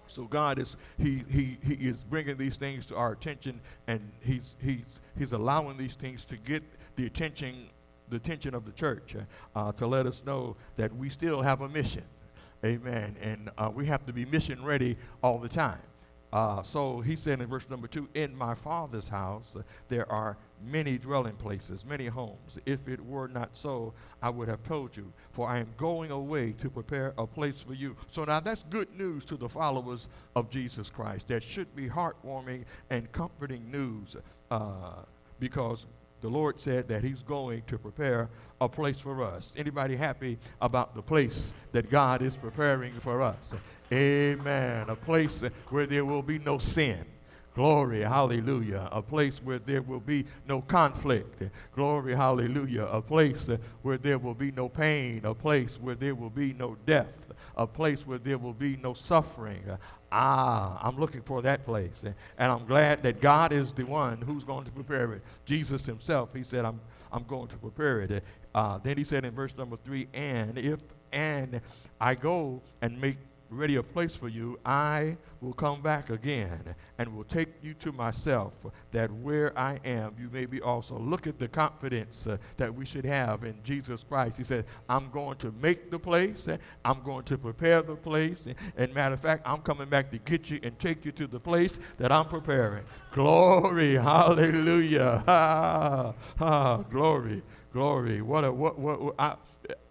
So God is he, he, he is bringing these things to our attention, and he's, he's, he's allowing these things to get the attention the attention of the church uh, to let us know that we still have a mission. Amen. And uh, we have to be mission ready all the time. Uh, so he said in verse number two, In my father's house uh, there are many dwelling places, many homes. If it were not so, I would have told you, for I am going away to prepare a place for you. So now that's good news to the followers of Jesus Christ. That should be heartwarming and comforting news uh, because the Lord said that he's going to prepare a place for us. Anybody happy about the place that God is preparing for us? Amen. A place where there will be no sin. Glory, hallelujah. A place where there will be no conflict. Glory, hallelujah. A place where there will be no pain. A place where there will be no death. A place where there will be no suffering. Ah, I'm looking for that place. And I'm glad that God is the one who's going to prepare it. Jesus himself, he said, I'm, I'm going to prepare it. Uh, then he said in verse number three, and if and I go and make ready a place for you, I will come back again and will take you to myself, that where I am, you may be also. Look at the confidence uh, that we should have in Jesus Christ. He said, I'm going to make the place, I'm going to prepare the place, and matter of fact, I'm coming back to get you and take you to the place that I'm preparing. Glory, hallelujah. Ah, ah, glory, glory. What a, what, what I,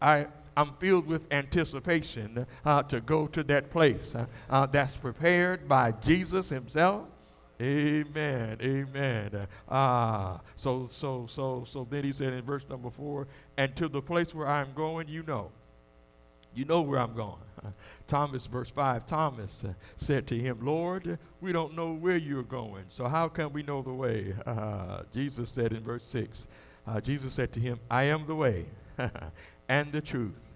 I, I'm filled with anticipation uh, to go to that place uh, uh, that's prepared by Jesus himself. Amen. Amen. Ah, so so so so then he said in verse number four, and to the place where I'm going, you know. You know where I'm going. Thomas, verse 5, Thomas uh, said to him, Lord, we don't know where you're going, so how can we know the way? Uh, Jesus said in verse 6, uh, Jesus said to him, I am the way and the truth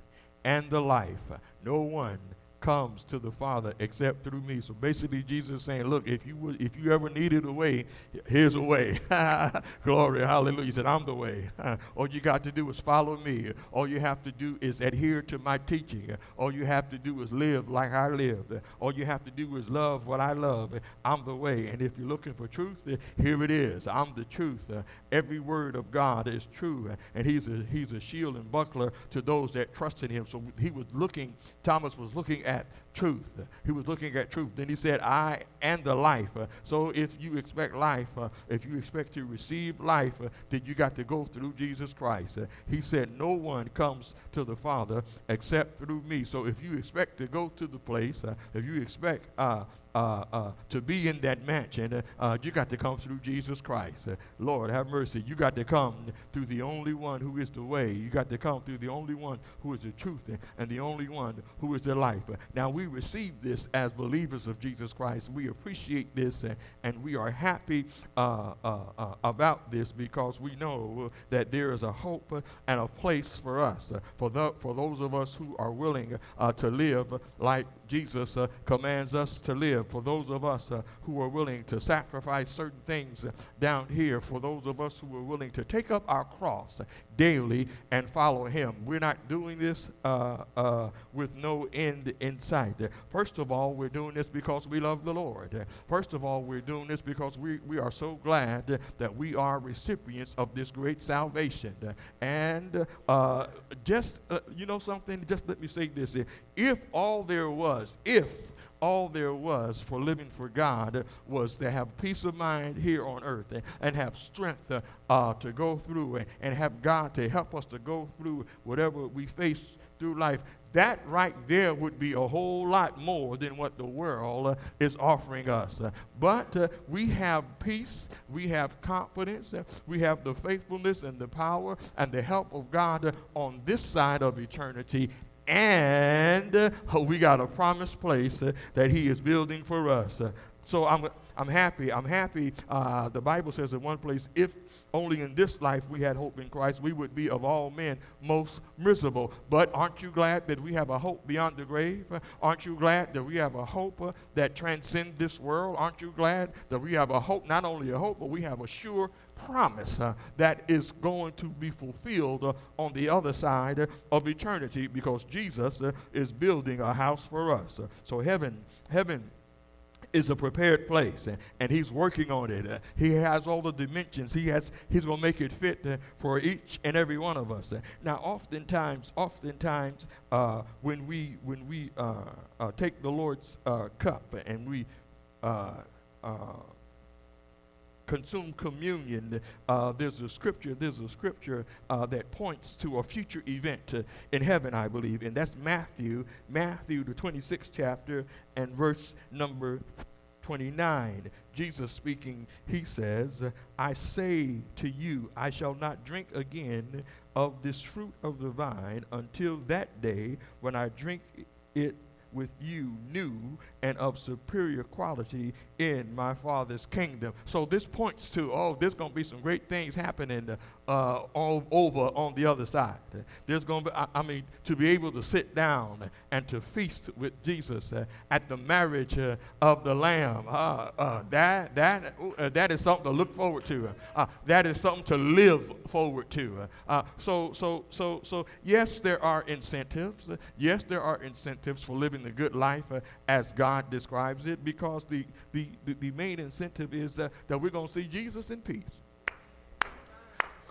and the life. No one comes to the Father except through me. So basically, Jesus is saying, look, if you would, if you ever needed a way, here's a way. Glory, hallelujah. He said, I'm the way. All you got to do is follow me. All you have to do is adhere to my teaching. All you have to do is live like I live. All you have to do is love what I love. I'm the way. And if you're looking for truth, here it is. I'm the truth. Every word of God is true. And he's a, he's a shield and buckler to those that trust in him. So he was looking, Thomas was looking at at truth. He was looking at truth. Then he said, I and the life. So if you expect life, if you expect to receive life, then you got to go through Jesus Christ. He said, No one comes to the Father except through me. So if you expect to go to the place, if you expect uh, uh, uh, to be in that mansion, uh, you got to come through Jesus Christ. Lord, have mercy. You got to come through the only one who is the way. You got to come through the only one who is the truth and, the only one who is the life. Now, we receive this as believers of Jesus Christ. We appreciate this and, and we are happy uh, uh, uh, about this because we know that there is a hope and a place for us, uh, for, the, for those of us who are willing uh, to live like Jesus uh, commands us to live. For those of us uh, who are willing to sacrifice certain things uh, down here, for those of us who are willing to take up our cross daily and follow Him. We're not doing this uh, uh, with no end in sight. First of all, we're doing this because we love the Lord. First of all, we're doing this because we, we are so glad that we are recipients of this great salvation. And uh, just, uh, you know something, just let me say this. If all there was, if all there was for living for God was to have peace of mind here on earth and, have strength uh, to go through and, have God to help us to go through whatever we face through life. That right there would be a whole lot more than what the world uh, is offering us. Uh, but uh, we have peace, we have confidence, uh, we have the faithfulness and the power and the help of God on this side of eternity and uh, we got a promised place uh, that he is building for us. Uh, so I'm, I'm happy. I'm happy. Uh, the Bible says in one place, if only in this life we had hope in Christ, we would be of all men most miserable. But aren't you glad that we have a hope beyond the grave? Aren't you glad that we have a hope that transcends this world? Aren't you glad that we have a hope, not only a hope, but we have a sure promise uh, that is going to be fulfilled uh, on the other side of eternity because Jesus uh, is building a house for us. so heaven, heaven is a prepared place and, and he's working on it. Uh, he has all the dimensions. He has he's going to make it fit uh, for each and every one of us. Uh, now oftentimes oftentimes when we when we take the lord's cup and we consume communion, uh, there's a scripture, there's a scripture uh, that points to a future event uh, in heaven, I believe, and that's Matthew, Matthew, the 26th chapter, and verse number 29. Jesus speaking, he says, I say to you, I shall not drink again of this fruit of the vine until that day when I drink it with you new and of superior quality in my Father's kingdom. So this points to, oh, there's going to be some great things happening uh, all over on the other side. There's going to be, I, I, mean, to be able to sit down and to feast with Jesus uh, at the marriage uh, of the Lamb. Uh, uh, that, that, uh, that is something to look forward to. that is something to live forward to. so, so, so, so, yes, there are incentives. yes, there are incentives for living the good life uh, as God describes it because the, the, the, the main incentive is uh, that we're going to see Jesus in peace.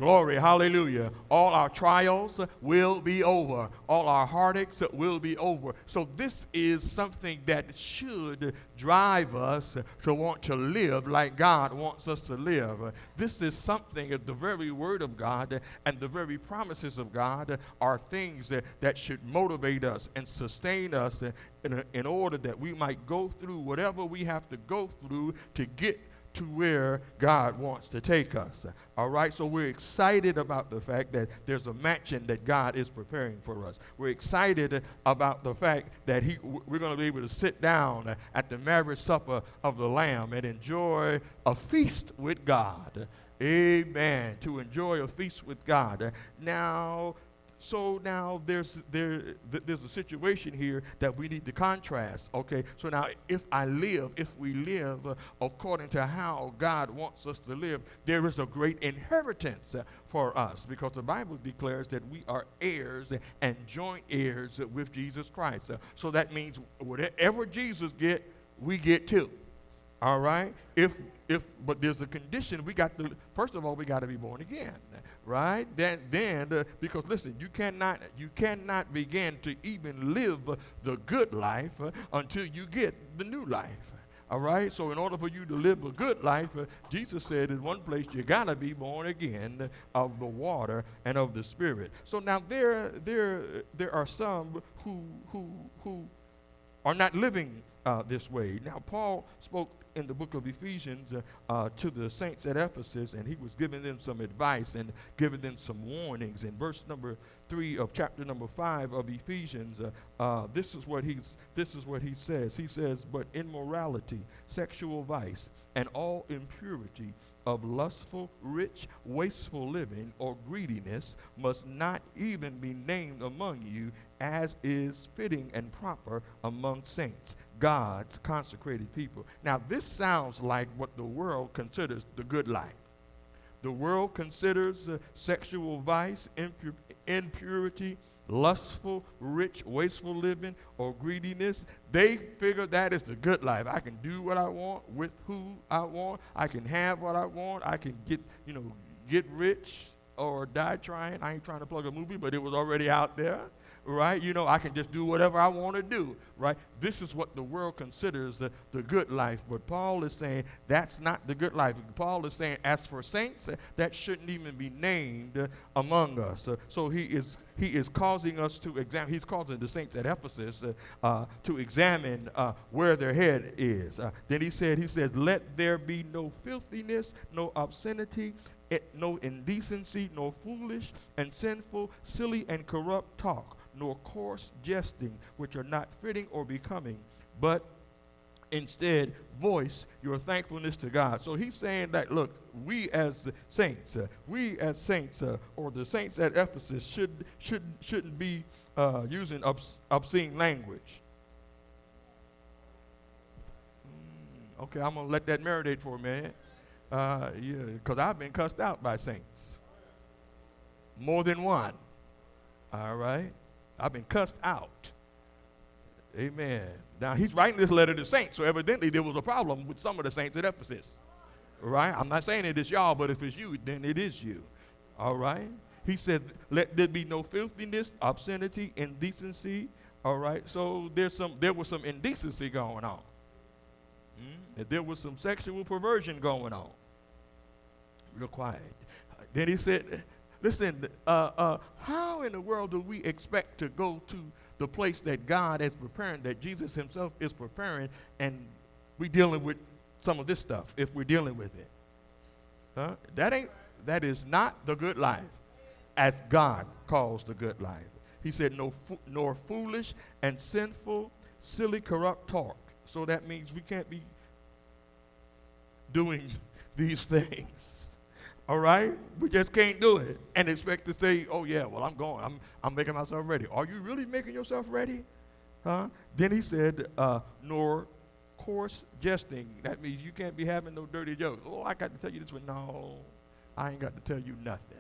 Glory, hallelujah. All our trials will be over. All our heartaches will be over. So, this is something that should drive us to want to live like God wants us to live. This is something the very Word of God and the very promises of God are things that, that should motivate us and sustain us in, in order that we might go through whatever we have to go through to get to where God wants to take us. All right, so we're excited about the fact that there's a mansion that God is preparing for us. We're excited about the fact that he, we're going to be able to sit down at the marriage supper of the Lamb and enjoy a feast with God. Amen. To enjoy a feast with God. Now, So now there's there th- there's a situation here that we need to contrast. Okay, so now if I live, if we live uh, according to how God wants us to live, there is a great inheritance uh, for us because the Bible declares that we are heirs and joint heirs with Jesus Christ. Uh, so that means whatever Jesus get, we get too. All right. If if but there's a condition we got to first of all we got to be born again right? Then, then uh, because listen, you cannot, you cannot begin to even live the good life uh, until you get the new life. All right. So, in order for you to live a good life, uh, Jesus said in one place, you gotta be born again of the water and of the Spirit. So now there, there, there are some who, who, who are not living uh, this way. Now, Paul spoke in the book of Ephesians uh, uh, to the saints at Ephesus, and he was giving them some advice and giving them some warnings. In verse number three of chapter number five of Ephesians, uh, uh this is what he's this is what he says. He says, "But immorality, sexual vice, and all impurity of lustful, rich, wasteful living or greediness must not even be named among you, as is fitting and proper among saints." God's consecrated people. Now, this sounds like what the world considers the good life. The world considers uh, sexual vice, impu- impurity, lustful, rich, wasteful living, or greediness. They figure that is the good life. I can do what I want with who I want. I can have what I want. I can get, you know, get rich or die trying. I ain't trying to plug a movie, but it was already out there right? You know, I can just do whatever I want to do, right? This is what the world considers the, the good life. But Paul is saying that's not the good life. Paul is saying, as for saints, uh, that shouldn't even be named uh, among us. Uh, so he is he is causing us to examine, he's causing the saints at Ephesus uh, uh, to examine uh, where their head is. then he said, he said, let there be no filthiness, no obscenity, no indecency, no foolish and sinful, silly and corrupt talk nor coarse jesting, which are not fitting or becoming, but instead voice your thankfulness to God. So he's saying that, look, we as saints, uh, we as saints, uh, or the saints at Ephesus, should, should, shouldn't be uh, using obs- obscene language. Mm, okay, I'm going to let that marinate for a minute. Uh, yeah, because I've been cussed out by saints. More than one. All right? I've been cussed out. Amen. Now he's writing this letter to saints, so evidently there was a problem with some of the saints at Ephesus. Right? I'm not saying it is y'all, but if it's you, then it is you. All right? He said, let there be no filthiness, obscenity, indecency. All right? So there's some there was some indecency going on. Mm? there was some sexual perversion going on. Real quiet. Then he said, Listen, uh, uh, how in the world do we expect to go to the place that God is preparing, that Jesus himself is preparing, and we dealing with some of this stuff if we're dealing with it? Huh? That ain't, that is not the good life as God calls the good life. He said, no, fo- nor foolish and sinful, silly, corrupt talk. So that means we can't be doing these things. All right? We just can't do it and expect to say, oh, yeah, well, I'm going. I'm, I'm making myself ready. Are you really making yourself ready? Huh? Then he said, uh, nor coarse jesting. That means you can't be having no dirty jokes. Oh, I got to tell you this one. No, I ain't got to tell you nothing.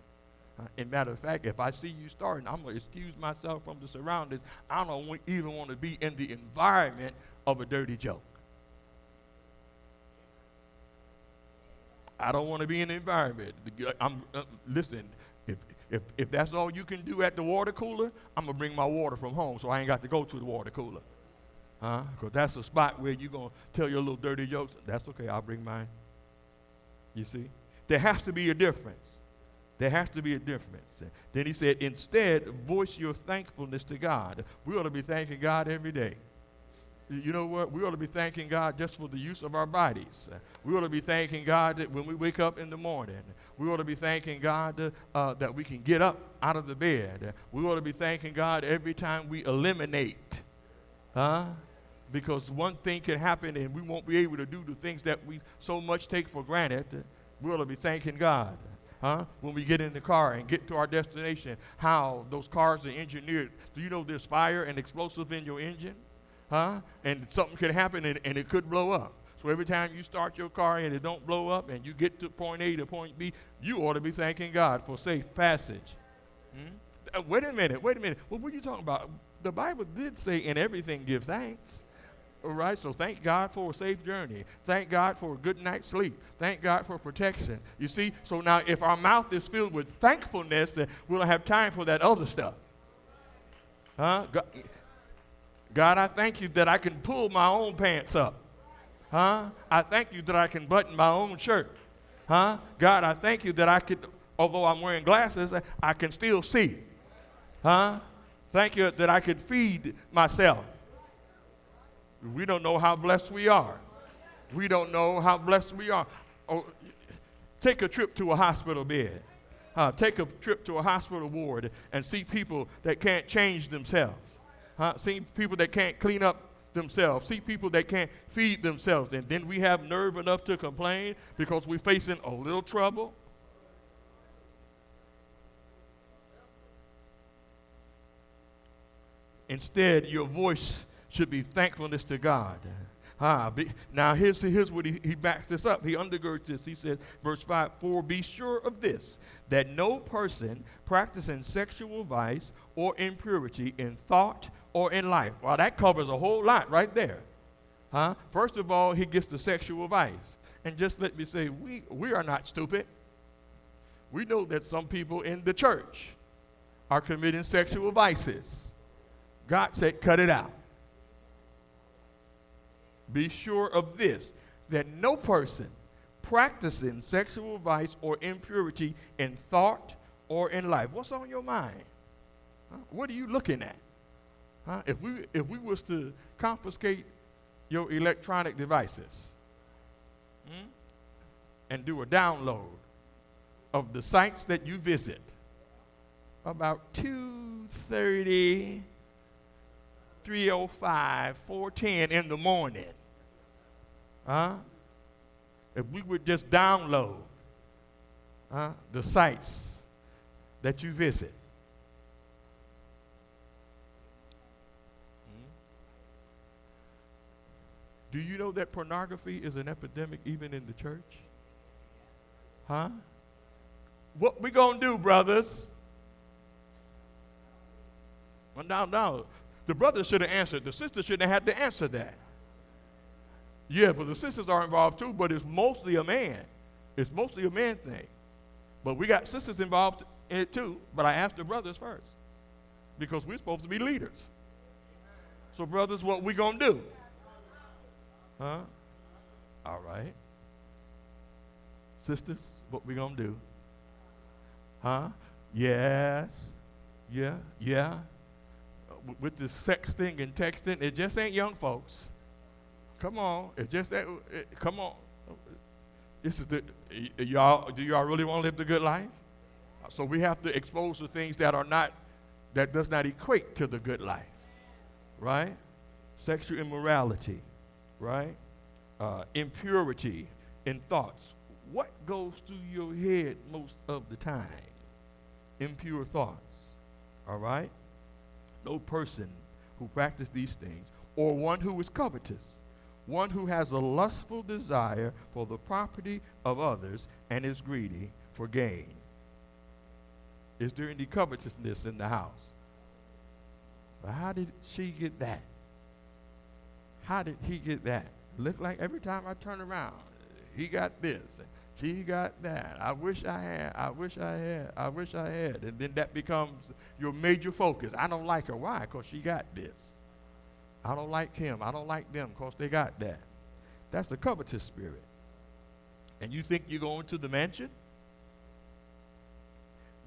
Uh, in matter of fact, if I see you starting, I'm going to excuse myself from the surroundings. I don't even want to be in the environment of a dirty joke. I don't want to be in the environment. I'm uh, listen. If if if that's all you can do at the water cooler, I'm gonna bring my water from home, so I ain't got to go to the water cooler, huh? Because that's a spot where you're gonna tell your little dirty jokes. That's okay. I'll bring mine. You see, there has to be a difference. There has to be a difference. Then he said, instead, voice your thankfulness to God. We ought to be thanking God every day you know what? We ought to be thanking God just for the use of our bodies. We ought to be thanking God that when we wake up in the morning. We ought to be thanking God uh, that we can get up out of the bed. We ought to be thanking God every time we eliminate. Huh? Because one thing can happen and we won't be able to do the things that we so much take for granted. We ought to be thanking God. Huh? When we get in the car and get to our destination, how those cars are engineered. Do you know there's fire and explosive in your engine? Huh? And something could happen and, and it could blow up. So every time you start your car and it don't blow up and you get to point A to point B, you ought to be thanking God for safe passage. Hmm? Uh, wait a minute, wait a minute. What are you talking about? The Bible did say in everything give thanks. All right, so thank God for a safe journey. Thank God for a good night's sleep. Thank God for protection. You see, so now if our mouth is filled with thankfulness, then we'll have time for that other stuff. Huh? God, God, I thank you that I can pull my own pants up. Huh? I thank you that I can button my own shirt. Huh? God, I thank you that I could, although I'm wearing glasses, I can still see. Huh? Thank you that I could feed myself. We don't know how blessed we are. We don't know how blessed we are. Oh, take a trip to a hospital bed. Uh, take a trip to a hospital ward and see people that can't change themselves. Uh, see people that can't clean up themselves. See people that can't feed themselves. And then we have nerve enough to complain because we're facing a little trouble. Instead, your voice should be thankfulness to God. Ah, be, now here's, here's what he, he backs this up. He undergirds this. He says, verse 5, For be sure of this, that no person practicing sexual vice or impurity in thought or in life. Well, that covers a whole lot right there. Huh? First of all, he gets the sexual vice. And just let me say, we, we are not stupid. We know that some people in the church are committing sexual vices. God said, cut it out. Be sure of this that no person practicing sexual vice or impurity in thought or in life. What's on your mind? What are you looking at? Huh? If we if we was to confiscate your electronic devices hmm, and do a download of the sites that you visit, about 2:30, 3:05, 4:10 in the morning, Huh? If we would just download huh, the sites that you visit. Do you know that pornography is an epidemic even in the church? Huh? What we gonna do, brothers? Well, now, now, the brothers should have answered. The sisters shouldn't have had to answer that. Yeah, but the sisters are involved too, but it's mostly a man. It's mostly a man thing. But we got sisters involved in it too, but I asked the brothers first because we're supposed to be leaders. So, brothers, what we going to do? Huh? All right. Sisters, what we to do? Huh? Yes. Yeah. Yeah. Uh, with the sexting and texting, it just ain't young folks. Come on. It just that. It, come on. This is the y'all. Do y'all really want to live the good life? So we have to expose the things that are not, that does not equate to the good life, right? Sexual immorality, right? Uh, impurity in thoughts. What goes through your head most of the time? Impure thoughts, all right? No person who practices these things, or one who is covetous one who has a lustful desire for the property of others and is greedy for gain. Is there any covetousness in the house? How did she get that? How did he get that? Look like every time I turn around, he got this, she got that. I wish I had, I wish I had, I wish I had. And then that becomes your major focus. I don't like her. Why? Because she got this. I don't like him. I don't like them because they got that. That's the covetous spirit. And you think you're going to the mansion?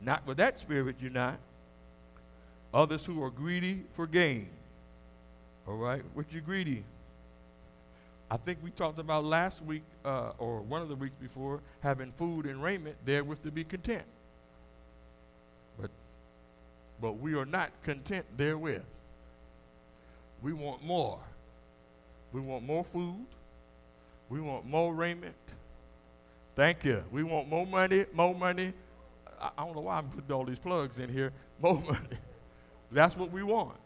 Not with that spirit, you're not. Others who are greedy for gain. All right? What you greedy? I think we talked about last week uh, or one of the weeks before having food and raiment therewith to be content. But, but we are not content therewith. We want more. We want more food. We want more raiment. Thank you. We want more money, more money, I, I don't know why I'm putting all these plugs in here. More money. That's what we want.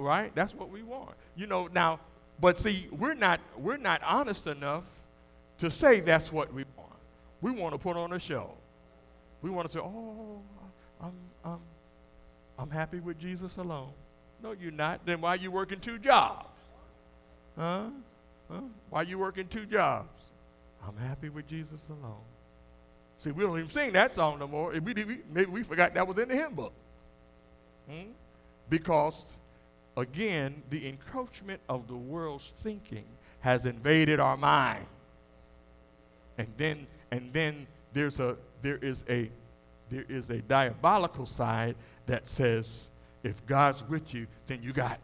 Right? That's what we want. You know, now, but see, we're not we're not honest enough to say that's what we want. We want to put on a show. We want to say, "Oh, I'm I'm I'm happy with Jesus alone." No, you're not. Then why are you working two jobs? Huh? Huh? Why are you working two jobs? I'm happy with Jesus alone. See, we don't even sing that song no more. Maybe we forgot that was in the hymn book. Hmm? Because, again, the encroachment of the world's thinking has invaded our minds. And then, and then there's a, there is a, there is a diabolical side that says, if God's with you, then you got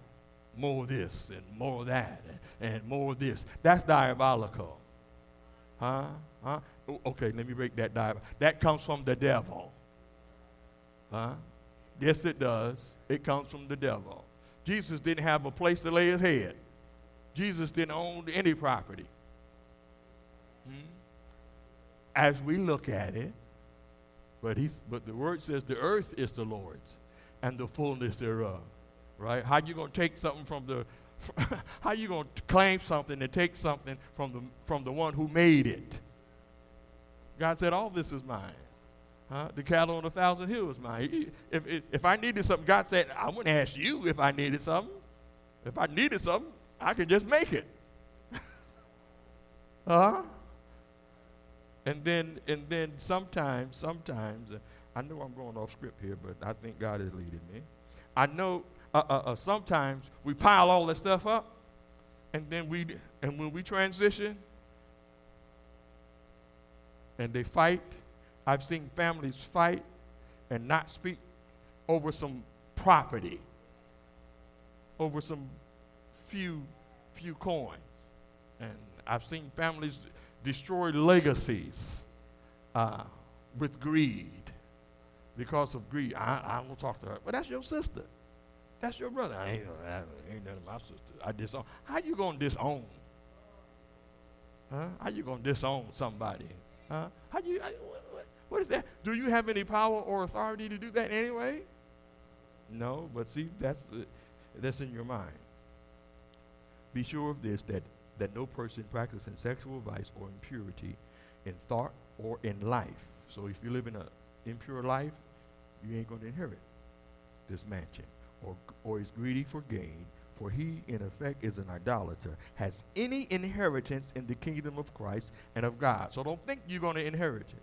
more of this and more of that and, more of this. That's diabolical. Huh? Huh? Okay, let me break that down. That comes from the devil. Huh? Yes, it does. It comes from the devil. Jesus didn't have a place to lay his head. Jesus didn't own any property. Hmm? As we look at it, but he's but the word says the earth is the Lord's and the fullness thereof. Right? How you gonna take something from the how you gonna claim something and take something from the from the one who made it? God said, All this is mine. The cattle on a thousand hills mine. If, if, if I needed something, God said, I wouldn't ask you if I needed something. If I needed something, I could just make it. huh? And then, and then sometimes, sometimes, uh, I know I'm going off script here, but I think God is leading me. I know uh, uh, uh, sometimes we pile all that stuff up, and then we, and when we transition, and they fight. I've seen families fight and not speak over some property, over some few few coins. And I've seen families destroy legacies uh, with greed because of greed. I, I won't talk to her. But that's your sister. That's your brother. I ain't, I ain't none of my sister. I disown. How you gonna disown? Huh? How you gonna disown somebody? Huh? How you? I, what, is that? Do you have any power or authority to do that anyway? No, but see, that's uh, that's in your mind. Be sure of this: that that no person practicing sexual vice or impurity in thought or in life. So if you live in an impure life, you ain't going to inherit this mansion. Or or is greedy for gain, for he in effect is an idolater, has any inheritance in the kingdom of Christ and of God. So don't think you're going to inherit it.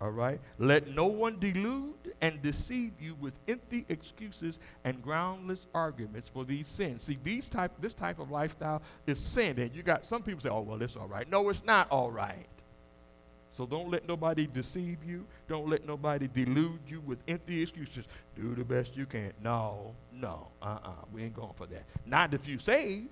All right? Let no one delude and deceive you with empty excuses and groundless arguments for these sins. See, these type this type of lifestyle is sin. And you got some people say, oh, well, it's all right. No, it's not all right. So don't let nobody deceive you. Don't let nobody delude you with empty excuses. Do the best you can. No, no, uh-uh. We ain't going for that. Not if you saved.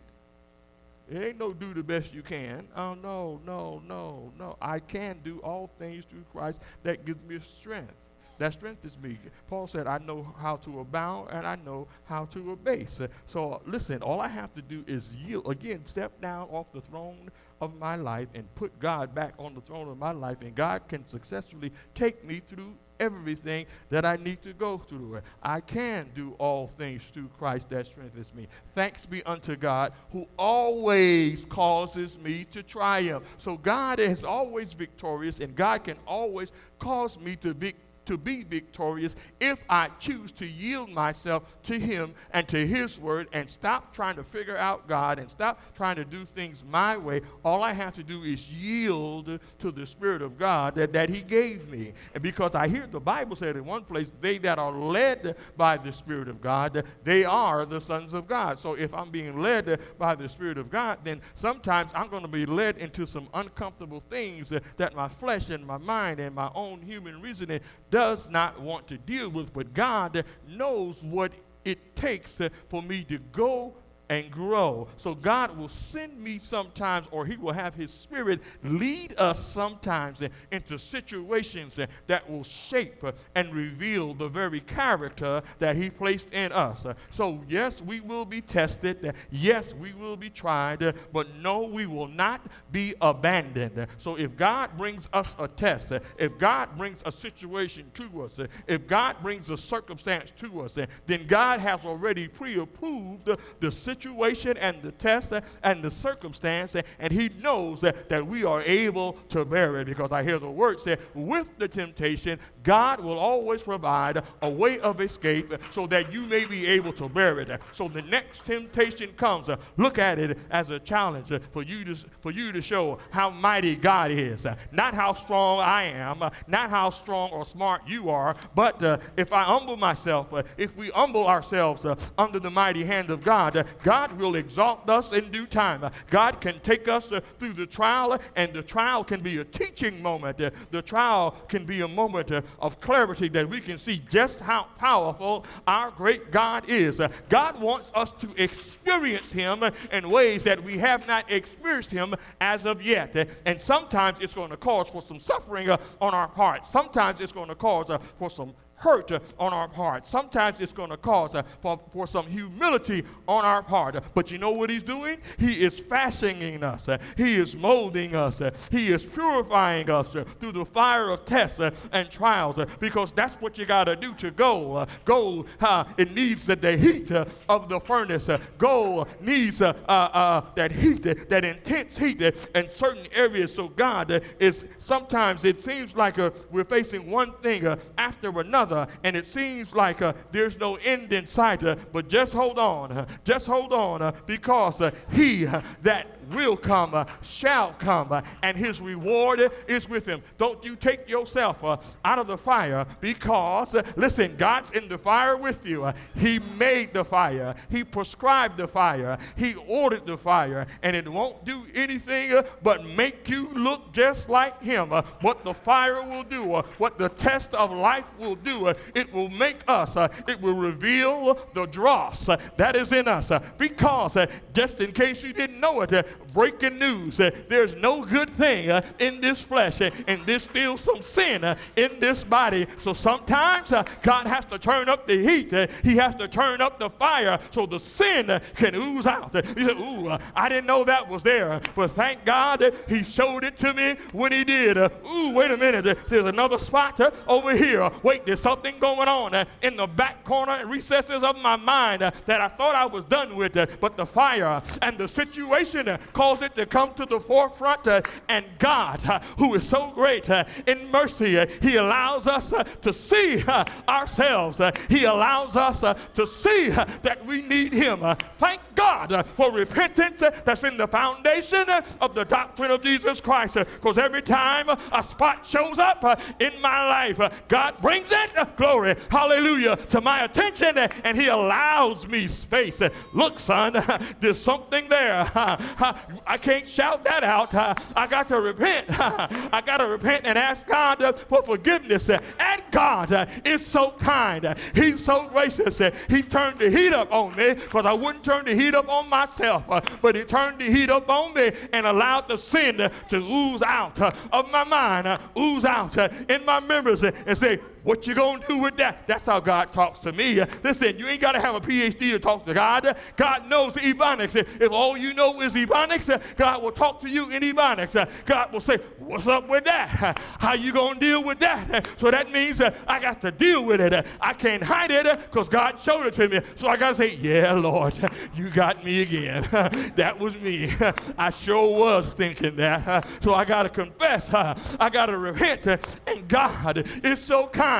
It ain't no do the best you can. Oh, no, no, no, no. I can do all things through Christ that gives me strength. That strength is me. Paul said, I know how to abound and I know how to abase. So, so listen, all I have to do is yield. Again, step down off the throne of my life and put God back on the throne of my life, and God can successfully take me through everything that I need to go through. I can do all things through Christ that strengthens me. Thanks be unto God who always causes me to triumph. So God is always victorious, and God can always cause me to vic- to be victorious if I choose to yield myself to Him and to His Word and stop trying to figure out God and stop trying to do things my way. All I have to do is yield to the Spirit of God that, that He gave me. And because I hear the Bible said in one place, they that are led by the Spirit of God, they are the sons of God. So if I'm being led by the Spirit of God, then sometimes I'm going to be led into some uncomfortable things that my flesh and my mind and my own human reasoning does not want to deal with. But God knows what it takes for me to go and grow. So God will send me sometimes, or He will have His Spirit lead us sometimes into situations that will shape and reveal the very character that He placed in us. So, yes, we will be tested. Yes, we will be tried. But no, we will not be abandoned. So, if God brings us a test, if God brings a situation to us, if God brings a circumstance to us, then God has already pre approved the situation and the test and the circumstance, and He knows uh, that we are able to bear it. Because I hear the word say, with the temptation, God will always provide a way of escape so that you may be able to bear it. So the next temptation comes, look at it as a challenge for you to for you to show how mighty God is, not how strong I am, not how strong or smart you are, but uh, if I humble myself, uh, if we humble ourselves uh, under the mighty hand of God, uh, God will exalt us in due time. God can take us uh, through the trial, and the trial can be a teaching moment. Uh, the trial can be a moment uh, of clarity that we can see just how powerful our great God is. God wants us to experience Him in ways that we have not experienced Him as of yet. And sometimes it's going to cause for some suffering on our part. Sometimes it's going to cause for some hurt on our part. Sometimes it's going to cause uh, for, for some humility on our part. But you know what he's doing? He is fashioning us. uh, He is molding us. uh, He is purifying us through the fire of tests and trials because that's what you got to do to go. Gold, uh, it needs the heat of the furnace. Gold needs uh, uh, that heat, that intense heat in certain areas. So God is sometimes it seems like we're facing one thing after another, and it seems like uh, there's no end in sight. uh, but just hold on, uh, just hold on, uh, because uh, He uh, that will come uh, shall come, uh, and His reward is with Him. Don't you take yourself uh, out of the fire, because uh, listen, God's in the fire with you. Uh, he made the fire, He prescribed the fire, He ordered the fire, and it won't do anything uh, but make you look just like Him. What the fire will do, what the test of life will do, it will make us, it will reveal the dross that is in us. because, just in case you didn't know it, breaking news there's no good thing uh, in this flesh, and there's still some sin uh, in this body. So sometimes uh, God has to turn up the heat, uh, He has to turn up the fire so the sin uh, can ooze out. Uh, you say, Ooh, I didn't know that was there, but thank God He showed it to me when He did. Ooh, wait a minute, there's another spot over here. Wait, there's something going on in the back corner and recesses of my mind that I thought I was done with, but the fire and the situation caused it to come to the forefront. uh, and God, uh, who is so great uh, in mercy, uh, He allows us uh, to see uh, ourselves. He allows us to see that we need Him. Thank God for repentance that's in the foundation of the doctrine of Jesus Christ. Because every time a spot shows up in my life, God brings it, glory, hallelujah, to my attention, and He allows me space. Look, son, there's something there. I can't shout that out. I got to repent. I got to repent and ask God uh, for forgiveness. Uh, And God uh, is so kind. Uh, He's so gracious. Uh, He turned the heat up on me because I wouldn't turn the heat up on myself. Uh, But He turned the heat up on me and allowed the sin uh, to ooze out uh, of my mind, uh, ooze out uh, in my members uh, and say, what you gonna do with that? That's how God talks to me. Listen, you ain't gotta have a PhD to talk to God. God knows Ebonics. If all you know is Ebonics, God will talk to you in Ebonics. God will say, what's up with that? How you gonna deal with that? So that means I got to deal with it. I can't hide it because God showed it to me. So I gotta say, yeah, Lord, you got me again. that was me. I sure was thinking that. So I gotta confess. I gotta repent. And God is so kind.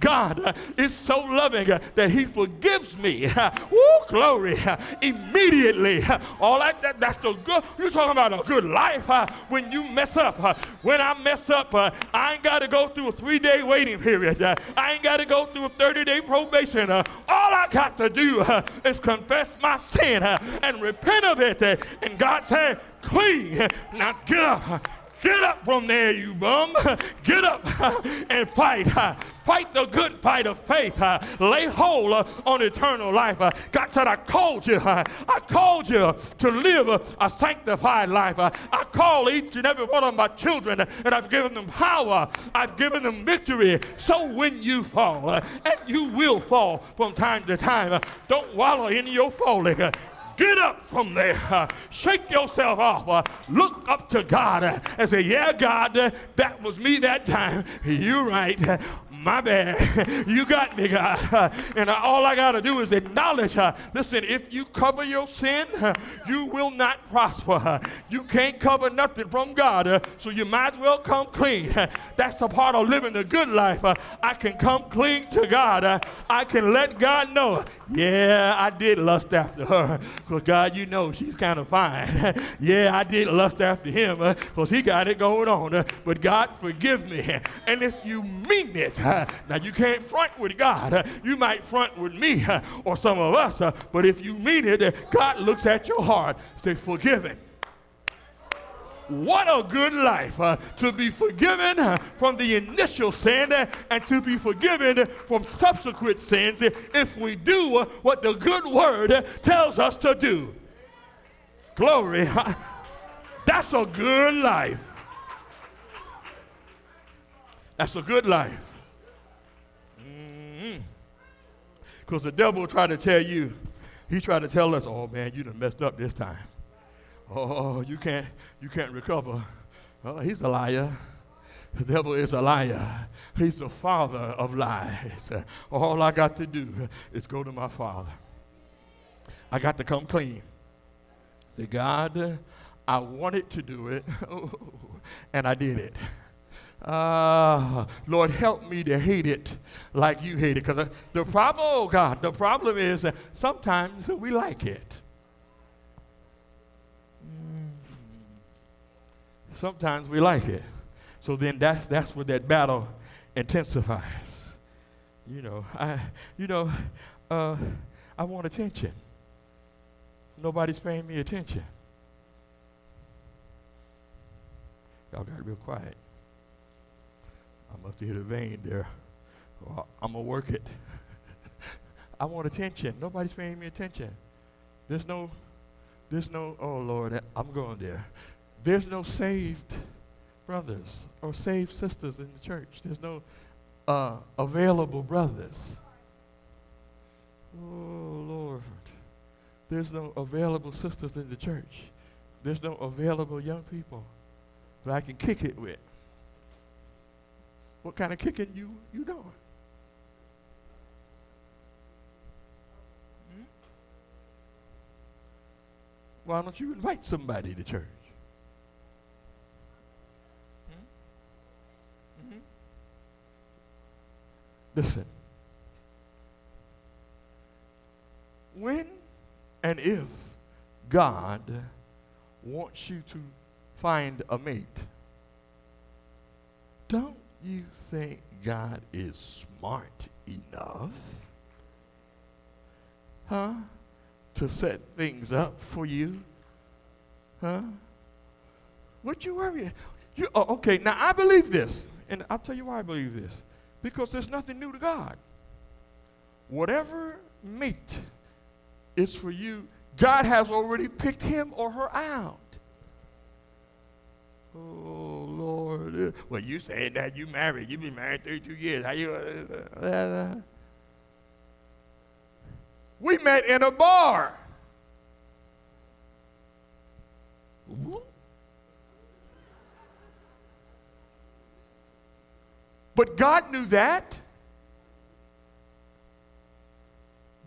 God uh, is so loving that He forgives me. Woo, glory. Immediately. All that, that that's the good. You're talking about a good life when you mess up. When I mess up, I ain't got to go through a three day waiting period. I ain't got to go through a 30 day probation. All I got to do is confess my sin and repent of it. And God said, clean. Now get up. Get up from there, you bum. Get up and fight. Fight the good fight of faith. Lay hold on eternal life. God said, I called you. I called you to live a sanctified life. I call each and every one of my children, and I've given them power. I've given them victory. So when you fall, and you will fall from time to time, don't wallow in your falling. Get up from there. Shake yourself off. Look up to God and say, Yeah, God, that was me that time. You're right my bad. you got me, God. and all I got to do is acknowledge. Uh, listen, if you cover your sin, uh, you will not prosper. you can't cover nothing from God, uh, so you might as well come clean. That's the part of living the good life. I can come clean to God. I can let God know, yeah, I did lust after her. Because God, you know she's kind of fine. yeah, I did lust after him because he got it going on. but God, forgive me. And if you mean it, now, you can't front with God. You might front with me or some of us, but if you mean it, God looks at your heart, say, forgiven. What a good life uh, to be forgiven uh, from the initial sin uh, and to be forgiven from subsequent sins if we do what the good word tells us to do. Glory. That's a good life. That's a good life. Because the devil tried to tell you, he tried to tell us, oh man, you done messed up this time. Oh, you can't, you can't recover. Oh, he's a liar. The devil is a liar. He's the father of lies. All I got to do is go to my father. I got to come clean. Say, God, I wanted to do it, and I did it. Uh, Lord, help me to hate it like you hate it. Because the problem, oh God, the problem is that sometimes we like it. Mm. Sometimes we like it. So then that's, that's where that battle intensifies. You know, I, you know, uh, I want attention. Nobody's paying me attention. Y'all got real quiet. Must hit a vein there. Well, I'm going to work it. I want attention. Nobody's paying me attention. There's no, there's no, oh Lord, I'm going there. There's no saved brothers or saved sisters in the church. There's no uh, available brothers. Oh Lord. There's no available sisters in the church. There's no available young people that I can kick it with. What kind of kicking you you doing? Hmm? Why don't you invite somebody to church? Hmm? hmm Listen. When and if God wants you to find a mate, don't you think God is smart enough? Huh? To set things up for you? Huh? What you worry? You, oh, okay, now I believe this. And I'll tell you why I believe this. Because there's nothing new to God. Whatever mate is for you, God has already picked him or her out. Oh, Lord. Well, you saying that you married. You've been married 32 years. How you? We met in a bar. But God knew that.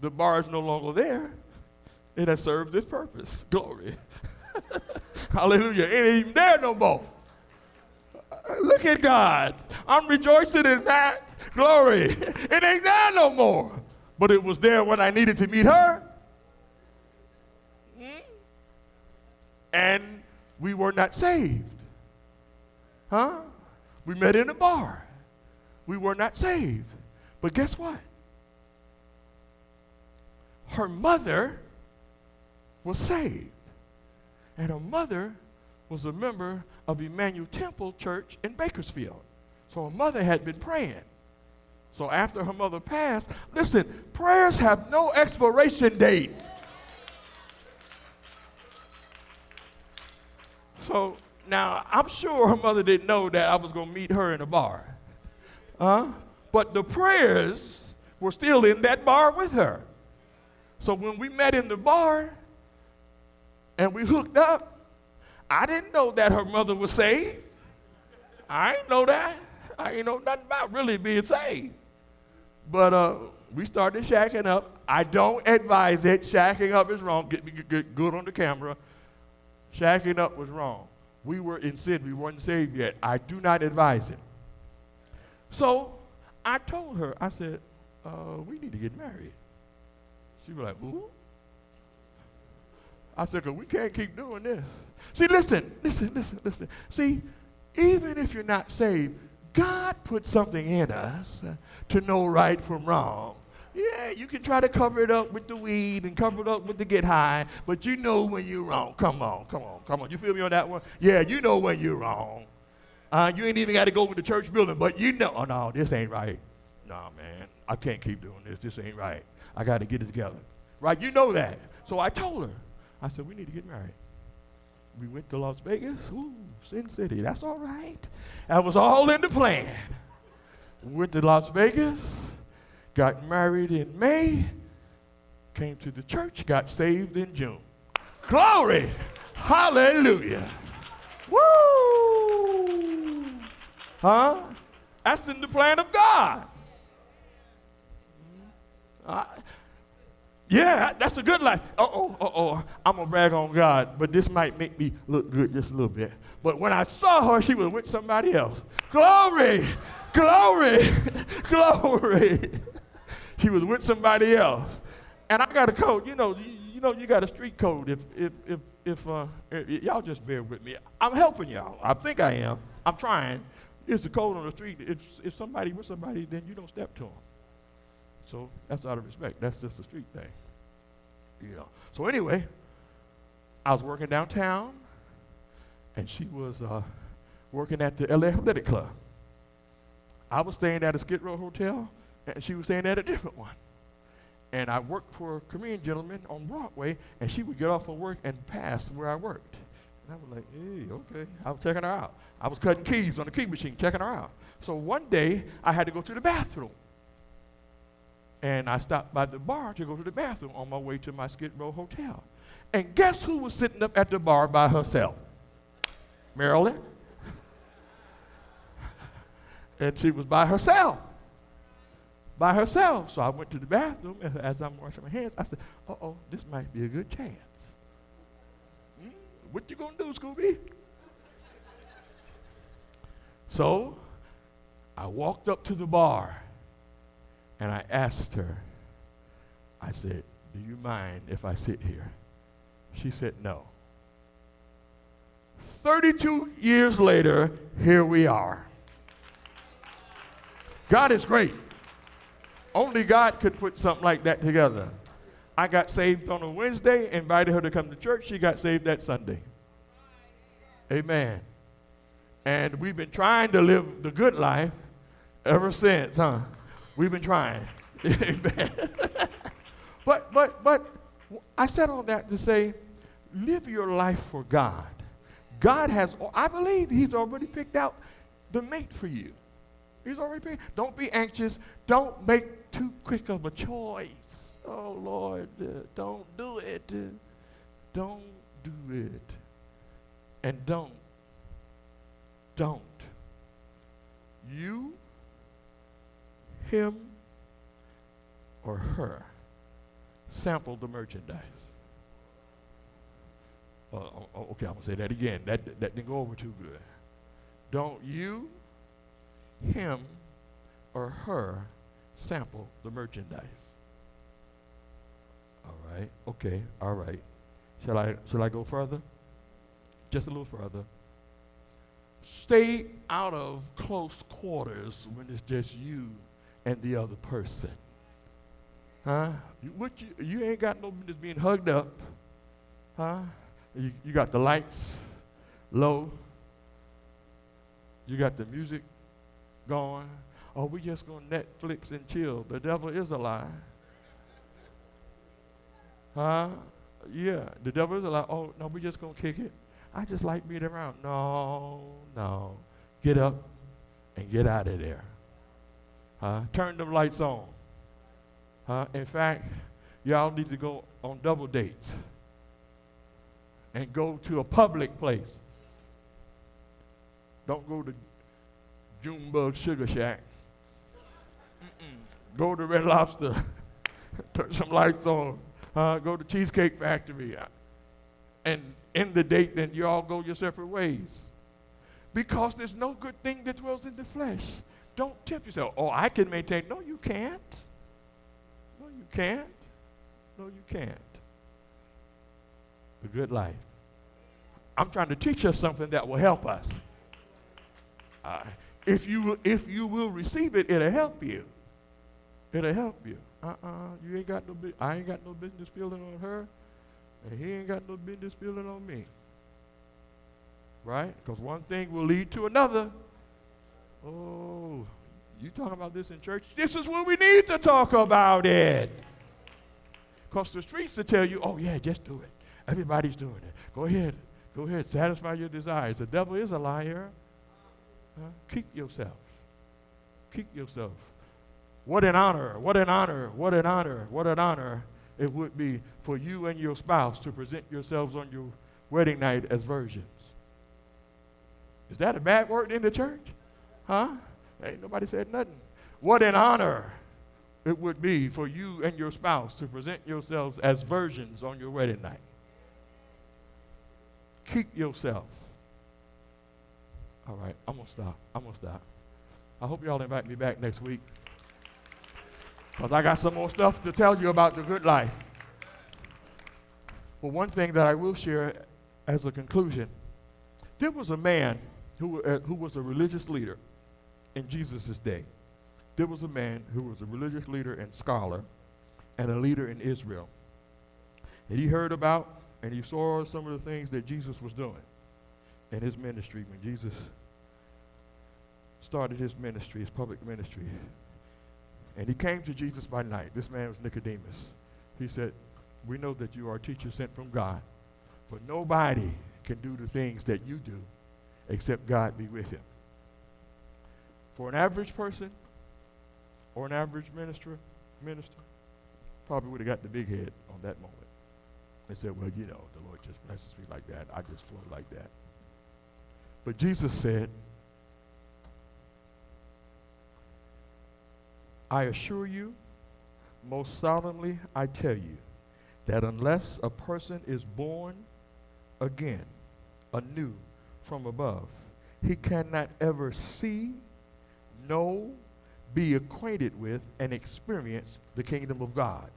The bar is no longer there. It has served its purpose. Glory. Hallelujah. It ain't even there no more. Look at God. I'm rejoicing in that. Glory. It ain't there no more. But it was there when I needed to meet her. And we were not saved. Huh? We met in a bar. We were not saved. But guess what? Her mother was saved. And her mother was a member of Emmanuel Temple Church in Bakersfield. So her mother had been praying. So after her mother passed, listen, prayers have no expiration date. So now I'm sure her mother didn't know that I was going to meet her in a bar. Huh? But the prayers were still in that bar with her. So when we met in the bar and we hooked up, I didn't know that her mother was saved. I didn't know that. I didn't know nothing about really being saved. But uh, we started shacking up. I don't advise it. Shacking up is wrong. Get me get good on the camera. Shacking up was wrong. We were in sin. We weren't saved yet. I do not advise it. So I told her, I said, uh, we need to get married. She was like, ooh. I said, because we can't keep doing this. See, listen, listen, listen, listen. See, even if you're not saved, God put something in us to know right from wrong. Yeah, you can try to cover it up with the weed and cover it up with the get high, but you know when you're wrong. Come on, come on, come on. You feel me on that one? Yeah, you know when you're wrong. Uh, you ain't even got to go with the church building, but you know, oh no, this ain't right. Nah, man, I can't keep doing this. This ain't right. I got to get it together. Right? You know that. So I told her, I said, we need to get married. We went to Las Vegas. Ooh, Sin City. That's all right. That was all in the plan. Went to Las Vegas, got married in May, came to the church, got saved in June. Glory! Hallelujah! Woo! Huh? That's in the plan of God. Uh, yeah, that's a good life. Uh oh, uh oh. I'm gonna brag on God, but this might make me look good just a little bit. But when I saw her, she was with somebody else. Glory, glory, glory. she was with somebody else, and I got a code. You know, you, you know, you got a street code. If if if if uh, y'all just bear with me, I'm helping y'all. I think I am. I'm trying. It's a code on the street. If if somebody with somebody, then you don't step to them. So that's out of respect. That's just a street thing. You know. So anyway, I was working downtown, and she was uh, working at the LA Athletic Club. I was staying at a Skid Row Hotel, and she was staying at a different one. And I worked for a Korean gentleman on Broadway, and she would get off of work and pass where I worked. And I was like, hey, okay. I was checking her out. I was cutting keys on the key machine, checking her out. So one day, I had to go to the bathroom. And I stopped by the bar to go to the bathroom on my way to my Skid Row hotel. And guess who was sitting up at the bar by herself? Marilyn. And she was by herself. By herself. So I went to the bathroom, and as I'm washing my hands, I said, uh oh, this might be a good chance. Hmm? What you gonna do, Scooby? So I walked up to the bar and I asked her, I said, Do you mind if I sit here? She said, No. 32 years later, here we are. God is great. Only God could put something like that together. I got saved on a Wednesday, invited her to come to church. She got saved that Sunday. Amen. And we've been trying to live the good life ever since, huh? We've been trying. but, but, but I said all that to say, live your life for God. God has, I believe He's already picked out the mate for you. He's already picked. Don't be anxious. Don't make too quick of a choice. Oh, Lord, uh, don't do it. Uh, don't do it. And don't. Don't. You him or her sample the merchandise. Uh, oh, oh, okay, I'm going to say that again. That, that didn't go over too good. Don't you, him, or her sample the merchandise. All right, okay, all right. Shall I, shall I go further? Just a little further. Stay out of close quarters when it's just you and the other person. Huh? You, what you, you ain't got no business being hugged up. Huh? You, you got the lights low. You got the music going. Oh, we just gonna Netflix and chill. The devil is a lie. Huh? Yeah, the devil is a lie. Oh, no, we just gonna kick it. I just like being around. No, no. Get up and get out of there. Huh? Turn them lights on. Huh? In fact, y'all need to go on double dates and go to a public place. Don't go to Junebug Sugar Shack. Mm-mm. Go to Red Lobster. Turn some lights on. Uh, go to Cheesecake Factory. Uh, and in the date, then you all go your separate ways. Because there's no good thing that dwells in the flesh. Don't tempt yourself. Oh, I can maintain. No, you can't. No, you can't. No, you can't. The good life. I'm trying to teach us something that will help us. Uh, if you will, if you will receive it, it'll help you. It'll help you. Uh-uh, you ain't got no. I ain't got no business feeling on her, and he ain't got no business feeling on me. Right? Because one thing will lead to another. Oh, you talking about this in church? This is what we need to talk about it. Because the streets will tell you, oh yeah, just do it. Everybody's doing it. Go ahead. Go ahead. Satisfy your desires. The devil is a liar. Huh? Keep yourself. Keep yourself. What an honor, what an honor, what an honor, what an honor it would be for you and your spouse to present yourselves on your wedding night as virgins. Is that a bad word in the church? Huh? Ain't nobody said nothing. What an honor it would be for you and your spouse to present yourselves as virgins on your wedding night. Keep yourself. All right, I'm going to stop. I'm going to stop. I hope y'all invite me back next week. Because I got some more stuff to tell you about the good life. But one thing that I will share as a conclusion there was a man who, uh, who was a religious leader in Jesus' day. There was a man who was a religious leader and scholar and a leader in Israel. And he heard about and he saw some of the things that Jesus was doing in his ministry when Jesus started his ministry, his public ministry. And he came to Jesus by night. This man was Nicodemus. He said, We know that you are a teacher sent from God, but nobody can do the things that you do except God be with him. For an average person or an average minister, minister, probably would have got the big head on that moment. They said, Well, you know, the Lord just blesses me like that. I just flow like that. But Jesus said, I assure you, most solemnly I tell you, that unless a person is born again, anew from above, he cannot ever see, know, be acquainted with, and experience the kingdom of God.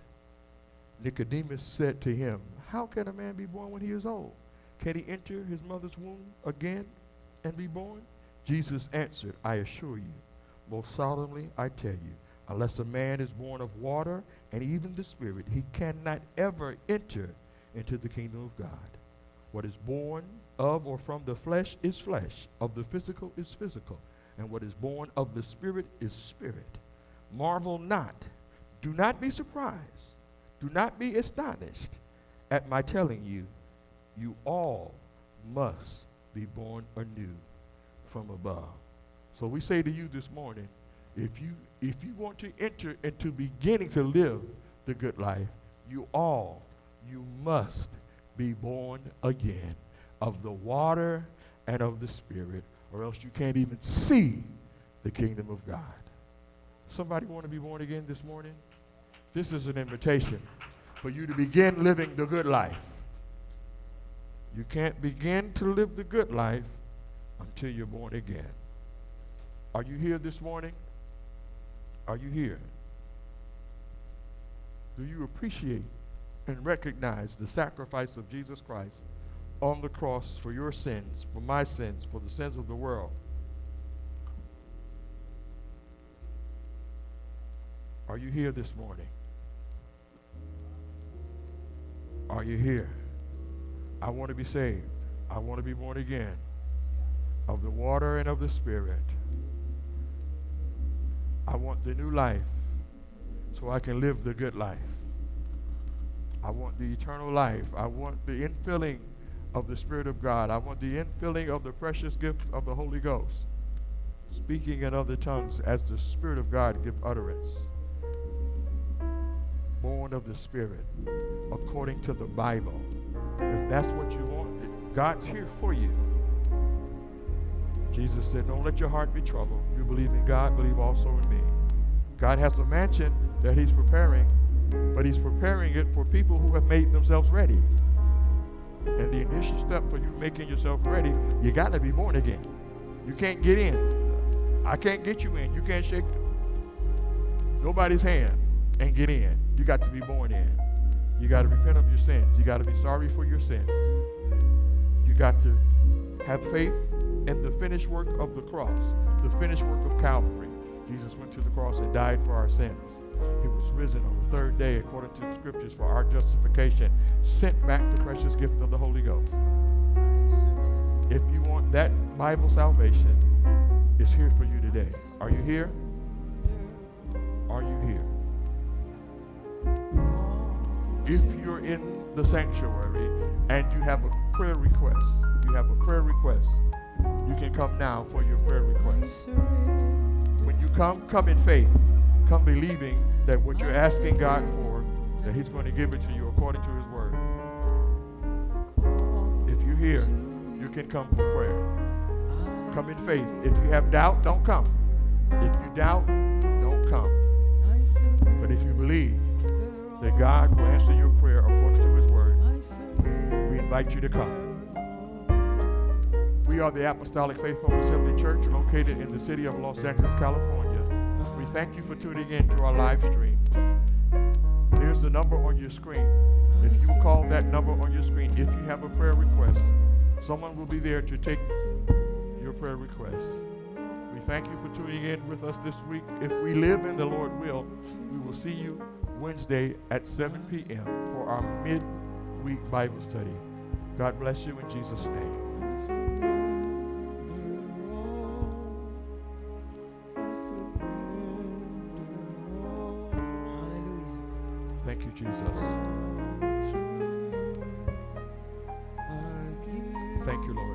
Nicodemus said to him, How can a man be born when he is old? Can he enter his mother's womb again and be born? Jesus answered, I assure you, most solemnly I tell you, unless a man is born of water and even the Spirit, he cannot ever enter into the kingdom of God. What is born of or from the flesh is flesh, of the physical is physical, and what is born of the Spirit is spirit. Marvel not, do not be surprised, do not be astonished at my telling you, you all must be born anew from above. So we say to you this morning, if you if you want to enter into beginning to live the good life, you all you must be born again of the water and of the spirit, or else you can't even see the kingdom of God. Somebody want to be born again this morning? This is an invitation for you to begin living the good life. You can't begin to live the good life until you're born again. Are you here this morning? Are you here? Do you appreciate and recognize the sacrifice of Jesus Christ on the cross for your sins, for my sins, for the sins of the world? Are you here this morning? Are you here? I want to be saved. I want to be born again of the water and of the Spirit. I want the new life so I can live the good life. I want the eternal life. I want the infilling of the Spirit of God. I want the infilling of the precious gift of the Holy Ghost. Speaking in other tongues as the Spirit of God give utterance. Born of the Spirit, according to the Bible. If that's what you want, God's here for you. Jesus said, Don't let your heart be troubled. You believe in God, believe also in me. God has a mansion that He's preparing, but He's preparing it for people who have made themselves ready. And the initial step for you making yourself ready, you got to be born again. You can't get in. I can't get you in. You can't shake nobody's hand and get in. You got to be born in. You got to repent of your sins. You got to be sorry for your sins. You got to have faith in the finished work of the cross, the finished work of Calvary. Jesus went to the cross and died for our sins. He was risen on the third day according to the scriptures for our justification, sent back the precious gift of the Holy Ghost. If you want that Bible salvation, it's here for you today. Are you here? Are you here? If you're in the sanctuary and you have a prayer request, you have a prayer request, you can come now for your prayer request. When you come, come in faith. Come believing that what you're asking God for, that He's going to give it to you according to His word. If you're here, you can come for prayer. Come in faith. If you have doubt, don't come. If you doubt, don't come. But if you believe that God will answer your prayer according to His word, we invite you to come. We are the Apostolic Faith Home Assembly Church located in the city of Los Angeles, California. Thank you for tuning in to our live stream. There's the number on your screen. If you call that number on your screen, if you have a prayer request, someone will be there to take your prayer request. We thank you for tuning in with us this week. If we live in the Lord will, we will see you Wednesday at 7 p.m. for our midweek Bible study. God bless you in Jesus' name. Thank you, Jesus. Thank you, Lord.